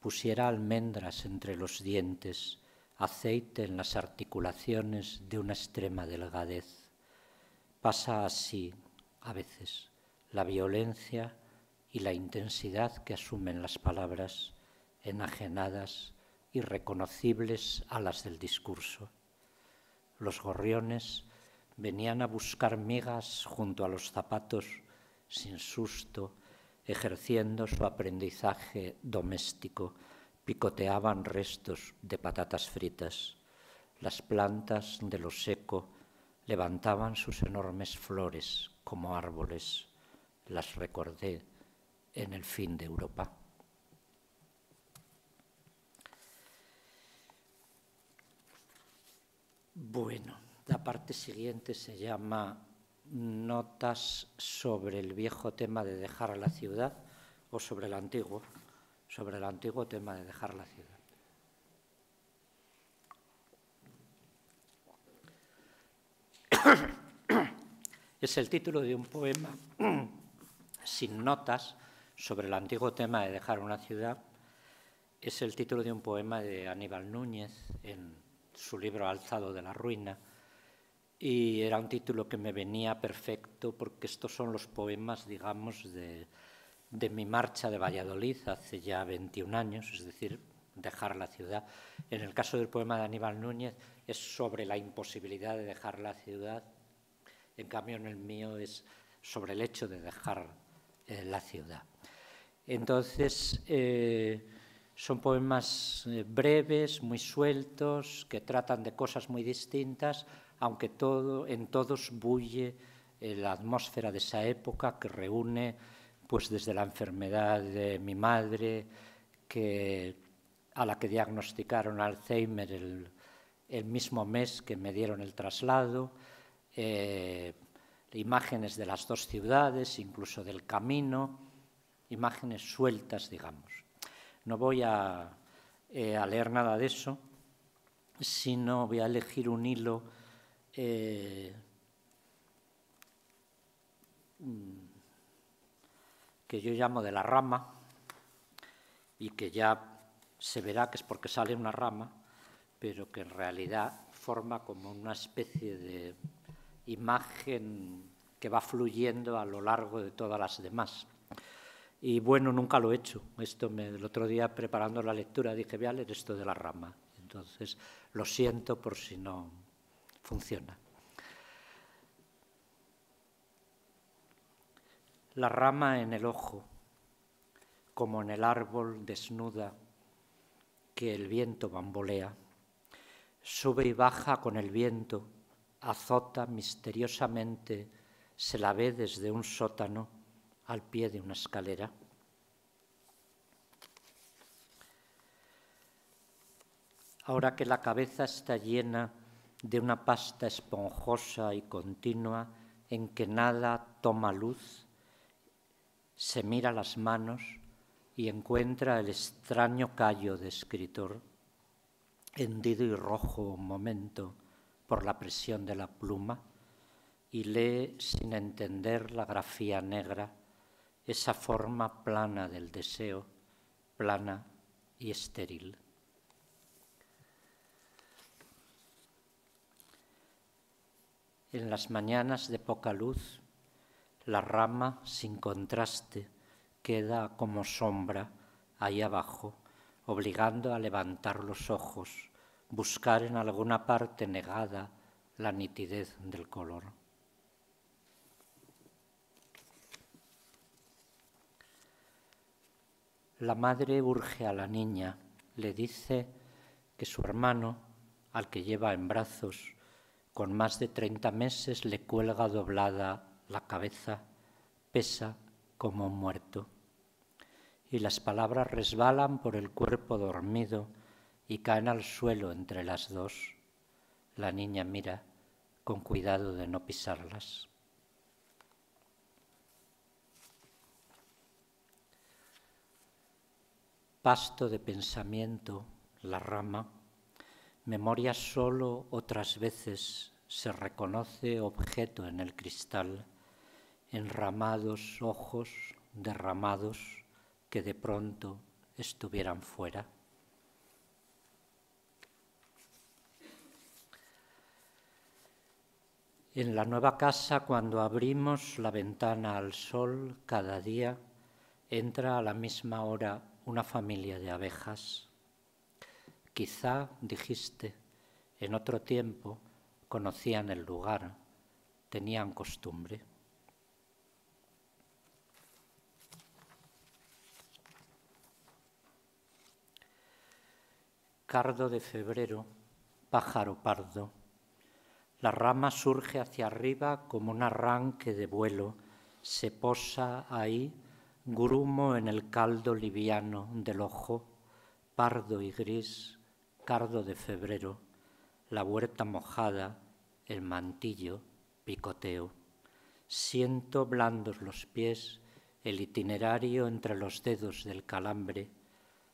pusiera almendras entre los dientes, aceite en las articulaciones de una extrema delgadez. pasa así a veces, la violencia y la intensidad que asumen las palabras enajenadas y reconocibles a las del discurso. Los gorriones venían a buscar migas junto a los zapatos sin susto, ejerciendo su aprendizaje doméstico, picoteaban restos de patatas fritas. Las plantas de lo seco levantaban sus enormes flores como árboles. Las recordé en el fin de Europa. Bueno, la parte siguiente se llama Notas sobre el viejo tema de dejar a la ciudad o sobre el antiguo, sobre el antiguo tema de dejar la ciudad. Es el título de un poema sin notas sobre el antiguo tema de dejar una ciudad. Es el título de un poema de Aníbal Núñez en su libro Alzado de la Ruina. Y era un título que me venía perfecto porque estos son los poemas, digamos, de, de mi marcha de Valladolid hace ya 21 años, es decir, dejar la ciudad. En el caso del poema de Aníbal Núñez es sobre la imposibilidad de dejar la ciudad en cambio, en el mío es sobre el hecho de dejar eh, la ciudad. Entonces, eh, son poemas eh, breves, muy sueltos, que tratan de cosas muy distintas, aunque todo, en todos bulle la atmósfera de esa época que reúne, pues desde la enfermedad de mi madre, que, a la que diagnosticaron Alzheimer el, el mismo mes que me dieron el traslado, eh, imágenes de las dos ciudades, incluso del camino, imágenes sueltas, digamos. No voy a, eh, leer nada de eso, sino voy a elegir un hilo eh, que yo llamo de la rama y que ya se verá que es porque sale una rama, pero que en realidad forma como una especie de imagen que va fluyendo a lo largo de todas las demás. Y bueno, nunca lo he hecho. Esto me, el otro día preparando la lectura dije, voy a leer esto de la rama. Entonces, lo siento por si no funciona. La rama en el ojo, como en el árbol desnuda que el viento bambolea, sube y baja con el viento azota misteriosamente, se la ve desde un sótano al pie de una escalera. Ahora que la cabeza está llena de una pasta esponjosa y continua en que nada toma luz, se mira las manos y encuentra el extraño callo de escritor, hendido y rojo un momento, por la presión de la pluma y lee sin entender la grafía negra, esa forma plana del deseo, plana y estéril. En las mañanas de poca luz, la rama sin contraste queda como sombra ahí abajo, obligando a levantar los ojos buscar en alguna parte negada la nitidez del color. La madre urge a la niña, le dice que su hermano, al que lleva en brazos, con más de treinta meses le cuelga doblada la cabeza, pesa como muerto, y las palabras resbalan por el cuerpo dormido, y caen al suelo entre las dos. La niña mira con cuidado de no pisarlas. Pasto de pensamiento, la rama, memoria solo otras veces se reconoce objeto en el cristal, enramados ojos derramados que de pronto estuvieran fuera. En la nueva casa, cuando abrimos la ventana al sol, cada día entra a la misma hora una familia de abejas. Quizá, dijiste, en otro tiempo conocían el lugar, tenían costumbre. Cardo de febrero, pájaro pardo. La rama surge hacia arriba como un arranque de vuelo, se posa ahí, grumo en el caldo liviano del ojo, pardo y gris, cardo de febrero, la huerta mojada, el mantillo, picoteo. Siento blandos los pies, el itinerario entre los dedos del calambre.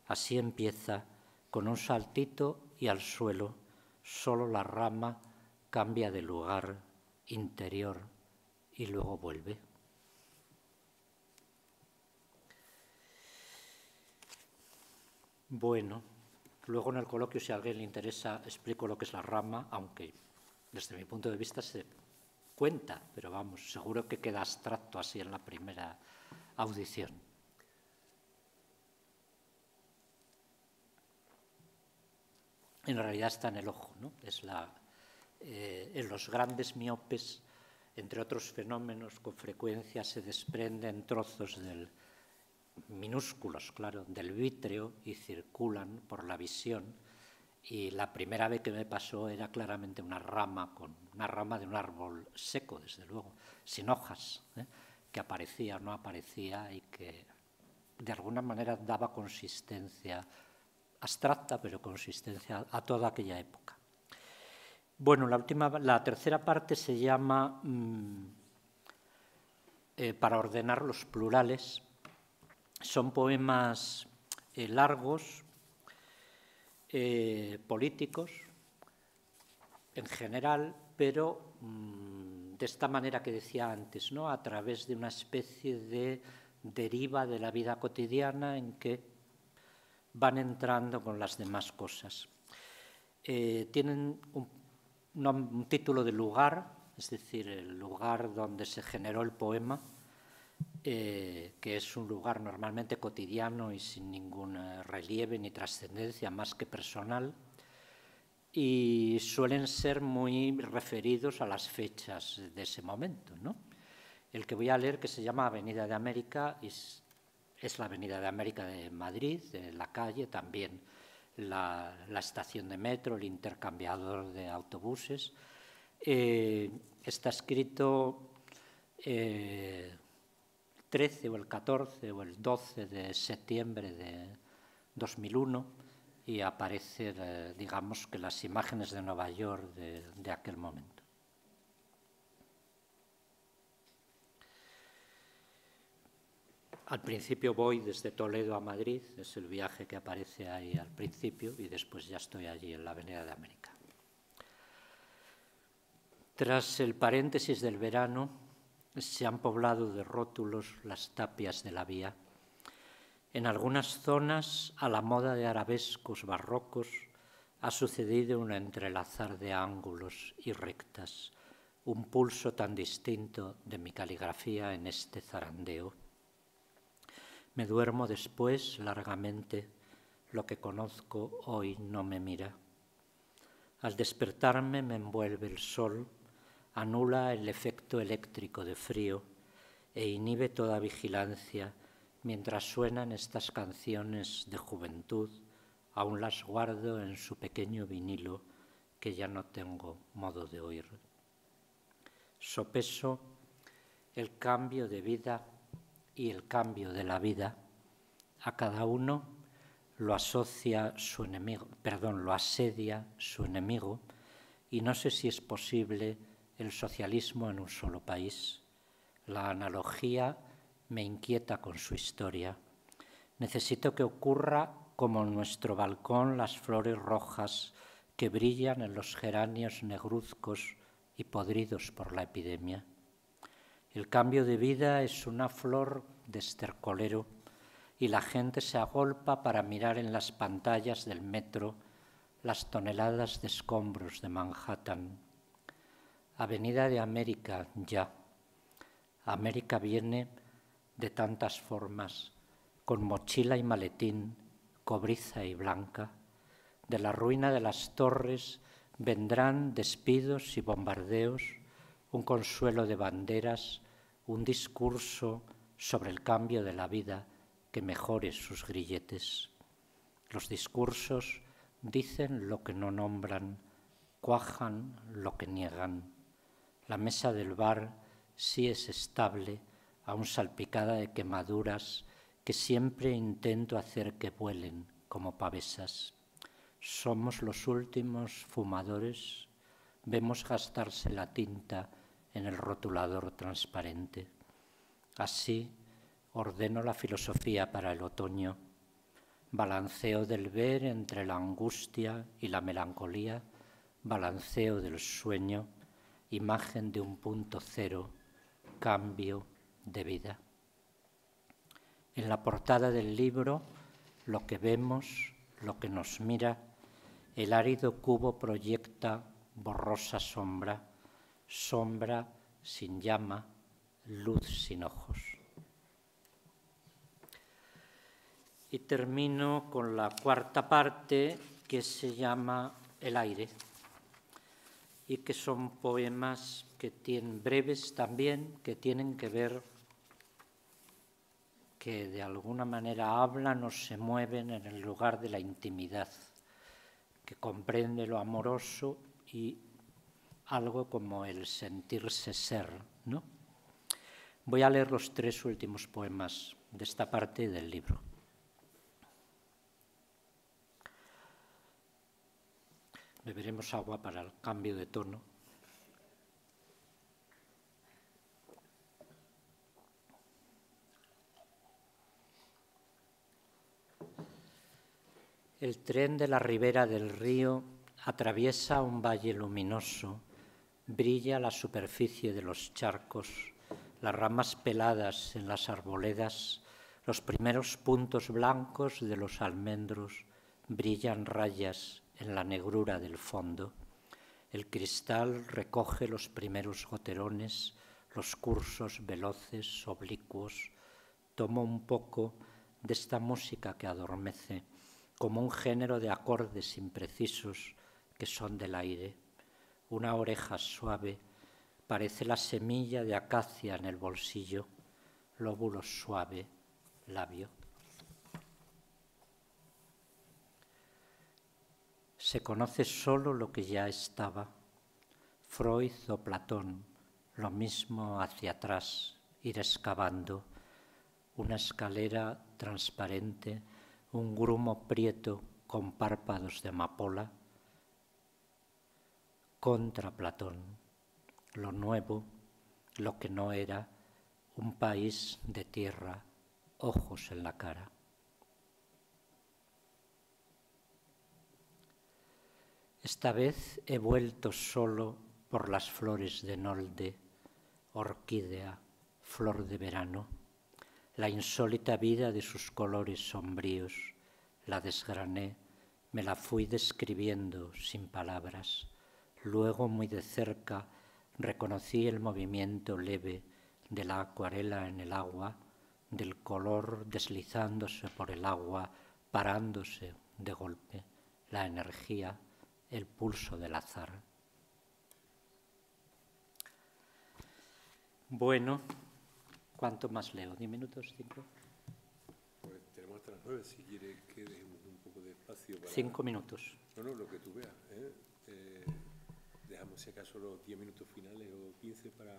Así empieza, con un saltito y al suelo, solo la rama cambia de lugar interior y luego vuelve. Bueno, luego en el coloquio, si a alguien le interesa, explico lo que es la rama, aunque desde mi punto de vista se cuenta, pero vamos, seguro que queda abstracto así en la primera audición. En realidad está en el ojo, ¿no? Es la, eh, en los grandes miopes, entre otros fenómenos, con frecuencia se desprenden trozos del, minúsculos, claro, del vítreo y circulan por la visión y la primera vez que me pasó era claramente una rama, con una rama de un árbol seco, desde luego, sin hojas, ¿eh? que aparecía o no aparecía y que de alguna manera daba consistencia abstracta, pero consistencia a toda aquella época. Bueno, la, última, la tercera parte se llama mm, eh, para ordenar los plurales. Son poemas eh, largos, eh, políticos en general, pero mm, de esta manera que decía antes, ¿no? a través de una especie de deriva de la vida cotidiana en que van entrando con las demás cosas. Eh, tienen un título de lugar, es decir, el lugar donde se generó el poema, eh, que es un lugar normalmente cotidiano y sin ningún eh, relieve ni trascendencia más que personal, y suelen ser muy referidos a las fechas de ese momento. ¿no? El que voy a leer, que se llama Avenida de América, es, es la Avenida de América de Madrid, de la calle, también la, la estación de metro, el intercambiador de autobuses. Eh, está escrito 13 o el 14 o el 12 de septiembre de 2001 y aparece, eh, digamos, que las imágenes de Nueva York de aquel momento. Al principio voy desde Toledo a Madrid, es el viaje que aparece ahí al principio, y después ya estoy allí en la Avenida de América. Tras el paréntesis del verano, se han poblado de rótulos las tapias de la vía. En algunas zonas, a la moda de arabescos barrocos, ha sucedido un entrelazar de ángulos y rectas, un pulso tan distinto de mi caligrafía en este zarandeo. Me duermo después largamente, lo que conozco hoy no me mira. Al despertarme me envuelve el sol, anula el efecto eléctrico de frío e inhibe toda vigilancia mientras suenan estas canciones de juventud, aún las guardo en su pequeño vinilo que ya no tengo modo de oír. Sopeso el cambio de vida y el cambio de la vida. A cada uno lo asocia su enemigo, perdón, lo asedia su enemigo y no sé si es posible el socialismo en un solo país. La analogía me inquieta con su historia. Necesito que ocurra como en nuestro balcón las flores rojas que brillan en los geranios negruzcos y podridos por la epidemia. El cambio de vida es una flor de estercolero y la gente se agolpa para mirar en las pantallas del metro las toneladas de escombros de Manhattan Avenida de América, ya. América viene de tantas formas, con mochila y maletín, cobriza y blanca. De la ruina de las torres vendrán despidos y bombardeos, un consuelo de banderas, un discurso sobre el cambio de la vida que mejore sus grilletes. Los discursos dicen lo que no nombran, cuajan lo que niegan. La mesa del bar sí es estable, aún salpicada de quemaduras que siempre intento hacer que vuelen como pavesas. Somos los últimos fumadores, vemos gastarse la tinta en el rotulador transparente. Así ordeno la filosofía para el otoño, balanceo del ver entre la angustia y la melancolía, balanceo del sueño, imagen de un punto cero, cambio de vida. En la portada del libro, lo que vemos, lo que nos mira, el árido cubo proyecta borrosa sombra, sombra sin llama, luz sin ojos. Y termino con la cuarta parte que se llama El aire y que son poemas que tienen breves también, que tienen que ver que de alguna manera hablan o se mueven en el lugar de la intimidad, que comprende lo amoroso y algo como el sentirse ser, ¿no? Voy a leer los tres últimos poemas de esta parte del libro. Beberemos agua para el cambio de tono. El tren de la ribera del río atraviesa un valle luminoso, brilla la superficie de los charcos, las ramas peladas en las arboledas, los primeros puntos blancos de los almendros, brillan rayas en la negrura del fondo. El cristal recoge los primeros goterones, los cursos veloces, oblicuos. Tomo un poco de esta música que adormece, como un género de acordes imprecisos que son del aire. Una oreja suave parece la semilla de acacia en el bolsillo, lóbulo suave, labio. Se conoce solo lo que ya estaba. Freud o Platón, lo mismo hacia atrás, ir excavando, una escalera transparente, un grumo prieto con párpados de amapola, contra Platón, lo nuevo, lo que no era, un país de tierra, ojos en la cara. Esta vez he vuelto solo por las flores de Nolde, orquídea, flor de verano, la insólita vida de sus colores sombríos, la desgrané, me la fui describiendo sin palabras. Luego, muy de cerca, reconocí el movimiento leve de la acuarela en el agua, del color deslizándose por el agua, parándose de golpe, la energía el pulso del azar. Bueno, ¿cuánto más leo? ¿Diez minutos? ¿Cinco?
Pues tenemos hasta las nueve, si quiere que dejemos un poco de espacio para...
Cinco minutos.
No, no, lo que tú veas. ¿eh? Eh, dejamos si acaso los diez minutos finales o quince para...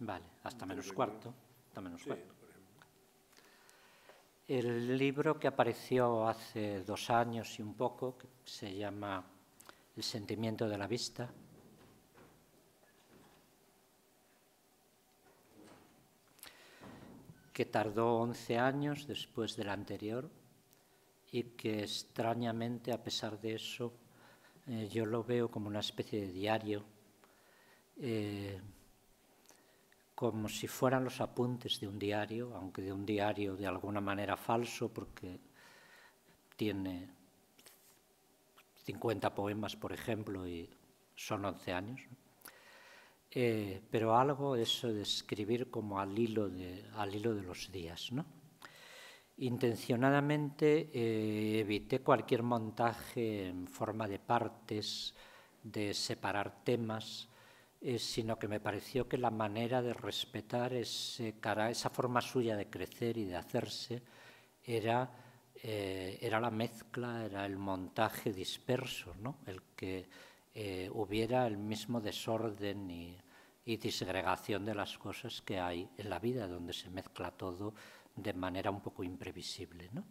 Vale, hasta menos cuarto. Hasta menos cuarto. El libro que apareció hace dos años y un poco, que se llama el sentimiento de la vista. que tardó 11 años después del anterior y que extrañamente, a pesar de eso, eh, yo lo veo como una especie de diario, eh, como si fueran los apuntes de un diario, aunque de un diario de alguna manera falso, porque tiene 50 poemas, por ejemplo, y son 11 años. eh, pero algo eso de escribir como al hilo de, al hilo de los días. ¿no? Intencionadamente eh, evité cualquier montaje en forma de partes, de separar temas, eh, sino que me pareció que la manera de respetar ese esa forma suya de crecer y de hacerse era, era la mezcla, era el montaje disperso, ¿no? el que eh, hubiera el mismo desorden y, disgregación de las cosas que hay en la vida, donde se mezcla todo de manera un poco imprevisible. ¿no?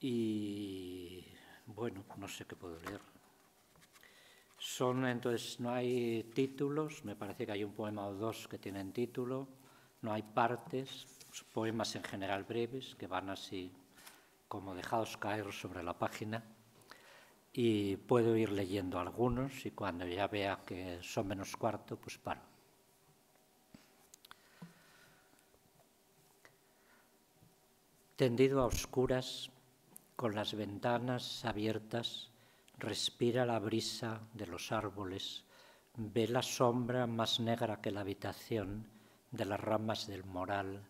Y bueno, no sé qué puedo leer. Son entonces, no hay títulos, me parece que hay un poema o dos que tienen título, no hay partes, poemas en general breves que van así como dejados caer sobre la página y puedo ir leyendo algunos y cuando ya vea que son menos cuarto, pues paro. Tendido a oscuras, con las ventanas abiertas, respira la brisa de los árboles, ve la sombra más negra que la habitación de las ramas del moral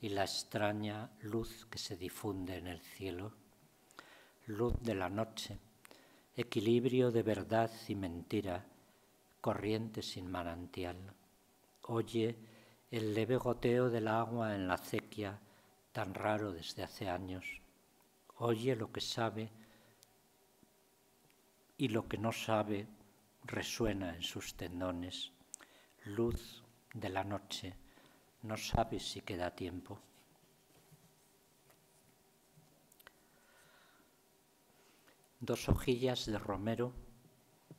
y la extraña luz que se difunde en el cielo, luz de la noche equilibrio de verdad y mentira, corriente sin manantial. Oye el leve goteo del agua en la acequia, tan raro desde hace años. Oye lo que sabe y lo que no sabe resuena en sus tendones. Luz de la noche, no sabe si queda tiempo. dos hojillas de romero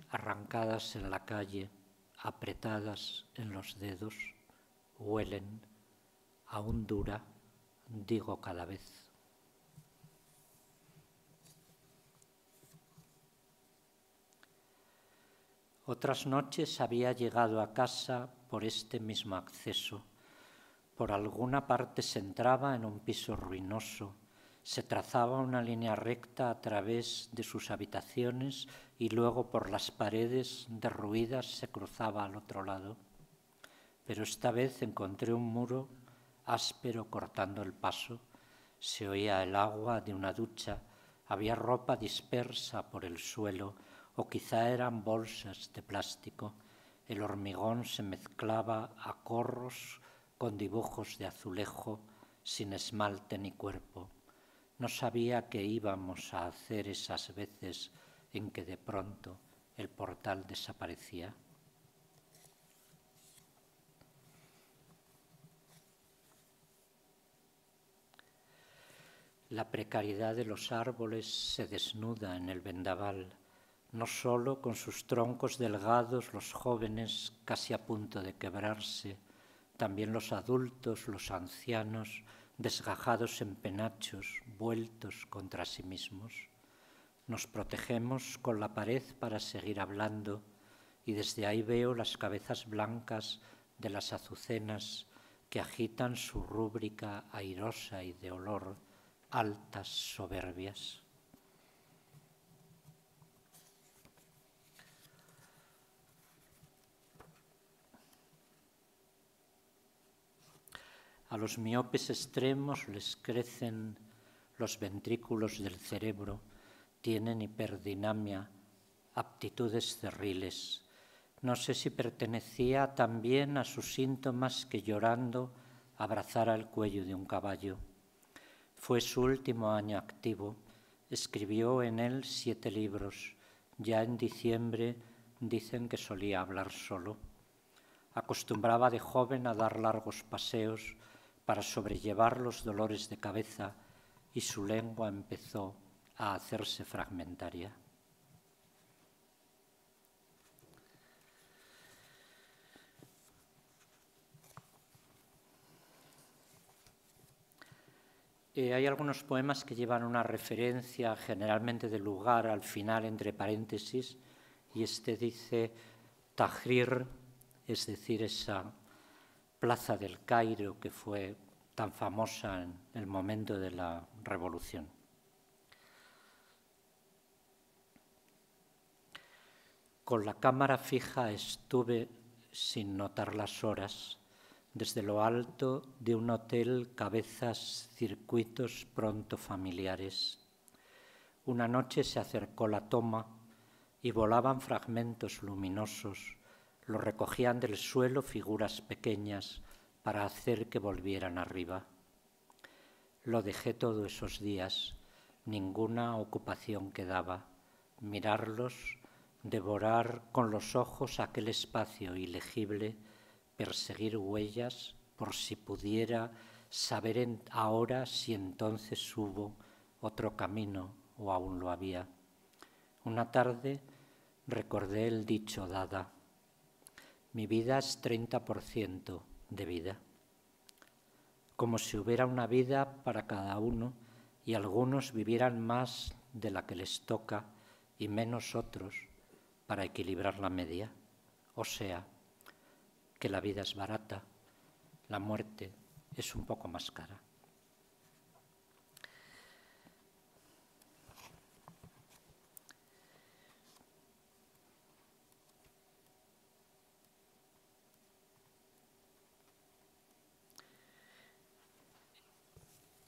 arrancadas en la calle, apretadas en los dedos, huelen, aún dura, digo cada vez. Otras noches había llegado a casa por este mismo acceso. Por alguna parte se entraba en un piso ruinoso se trazaba una línea recta a través de sus habitaciones y luego por las paredes derruidas se cruzaba al otro lado. Pero esta vez encontré un muro áspero cortando el paso. Se oía el agua de una ducha, había ropa dispersa por el suelo o quizá eran bolsas de plástico. El hormigón se mezclaba a corros con dibujos de azulejo sin esmalte ni cuerpo. No sabía qué íbamos a hacer esas veces en que de pronto el portal desaparecía. La precariedad de los árboles se desnuda en el vendaval, no solo con sus troncos delgados, los jóvenes casi a punto de quebrarse, también los adultos, los ancianos, desgajados en penachos, vueltos contra sí mismos. Nos protegemos con la pared para seguir hablando y desde ahí veo las cabezas blancas de las azucenas que agitan su rúbrica airosa y de olor, altas soberbias. A los miopes extremos les crecen los ventrículos del cerebro, tienen hiperdinamia, aptitudes cerriles. No sé si pertenecía también a sus síntomas que llorando abrazara el cuello de un caballo. Fue su último año activo. Escribió en él siete libros. Ya en diciembre dicen que solía hablar solo. Acostumbraba de joven a dar largos paseos para sobrellevar los dolores de cabeza y su lengua empezó a hacerse fragmentaria. Eh, hay algunos poemas que llevan una referencia generalmente de lugar al final entre paréntesis y este dice Tahrir, es decir, esa Plaza del Cairo, que fue tan famosa en el momento de la revolución. Con la cámara fija estuve sin notar las horas desde lo alto de un hotel cabezas circuitos pronto familiares. Una noche se acercó la toma y volaban fragmentos luminosos, lo recogían del suelo figuras pequeñas para hacer que volvieran arriba. Lo dejé todos esos días, ninguna ocupación quedaba, mirarlos, devorar con los ojos aquel espacio ilegible, perseguir huellas por si pudiera saber ahora si entonces hubo otro camino o aún lo había. Una tarde recordé el dicho dada, mi vida es 30% de vida, como si hubiera una vida para cada uno y algunos vivieran más de la que les toca y menos otros para equilibrar la media. O sea, que la vida es barata, la muerte es un poco más cara.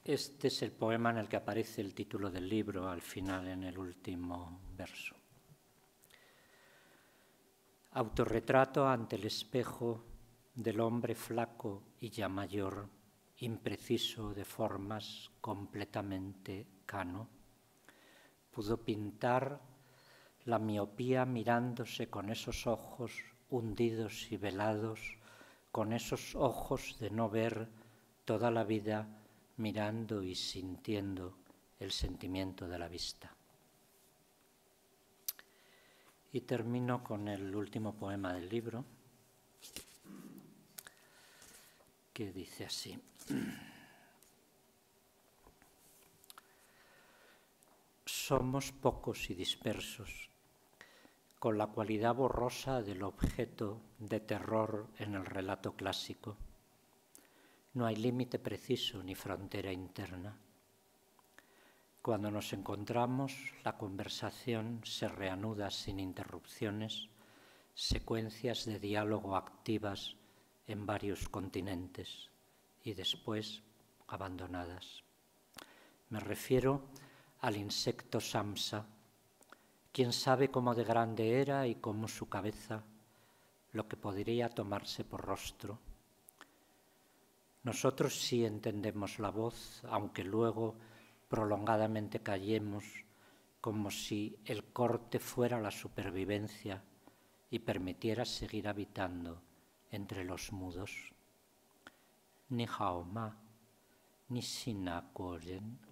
Este es el poema en el que aparece el título del libro al final, en el último verso. Autorretrato ante el espejo del hombre flaco y ya mayor, impreciso de formas, completamente cano. Pudo pintar la miopía mirándose con esos ojos hundidos y velados, con esos ojos de no ver toda la vida mirando y sintiendo el sentimiento de la vista. Y termino con el último poema del libro, que dice así. Somos pocos y dispersos, con la cualidad borrosa del objeto de terror en el relato clásico no hay límite preciso ni frontera interna. Cuando nos encontramos, la conversación se reanuda sin interrupciones, secuencias de diálogo activas en varios continentes y después abandonadas. Me refiero al insecto Samsa, quien sabe cómo de grande era y cómo su cabeza, lo que podría tomarse por rostro, nosotros sí entendemos la voz, aunque luego prolongadamente callemos, como si el corte fuera la supervivencia y permitiera seguir habitando entre los mudos. Ni Haoma, ni Sinakoren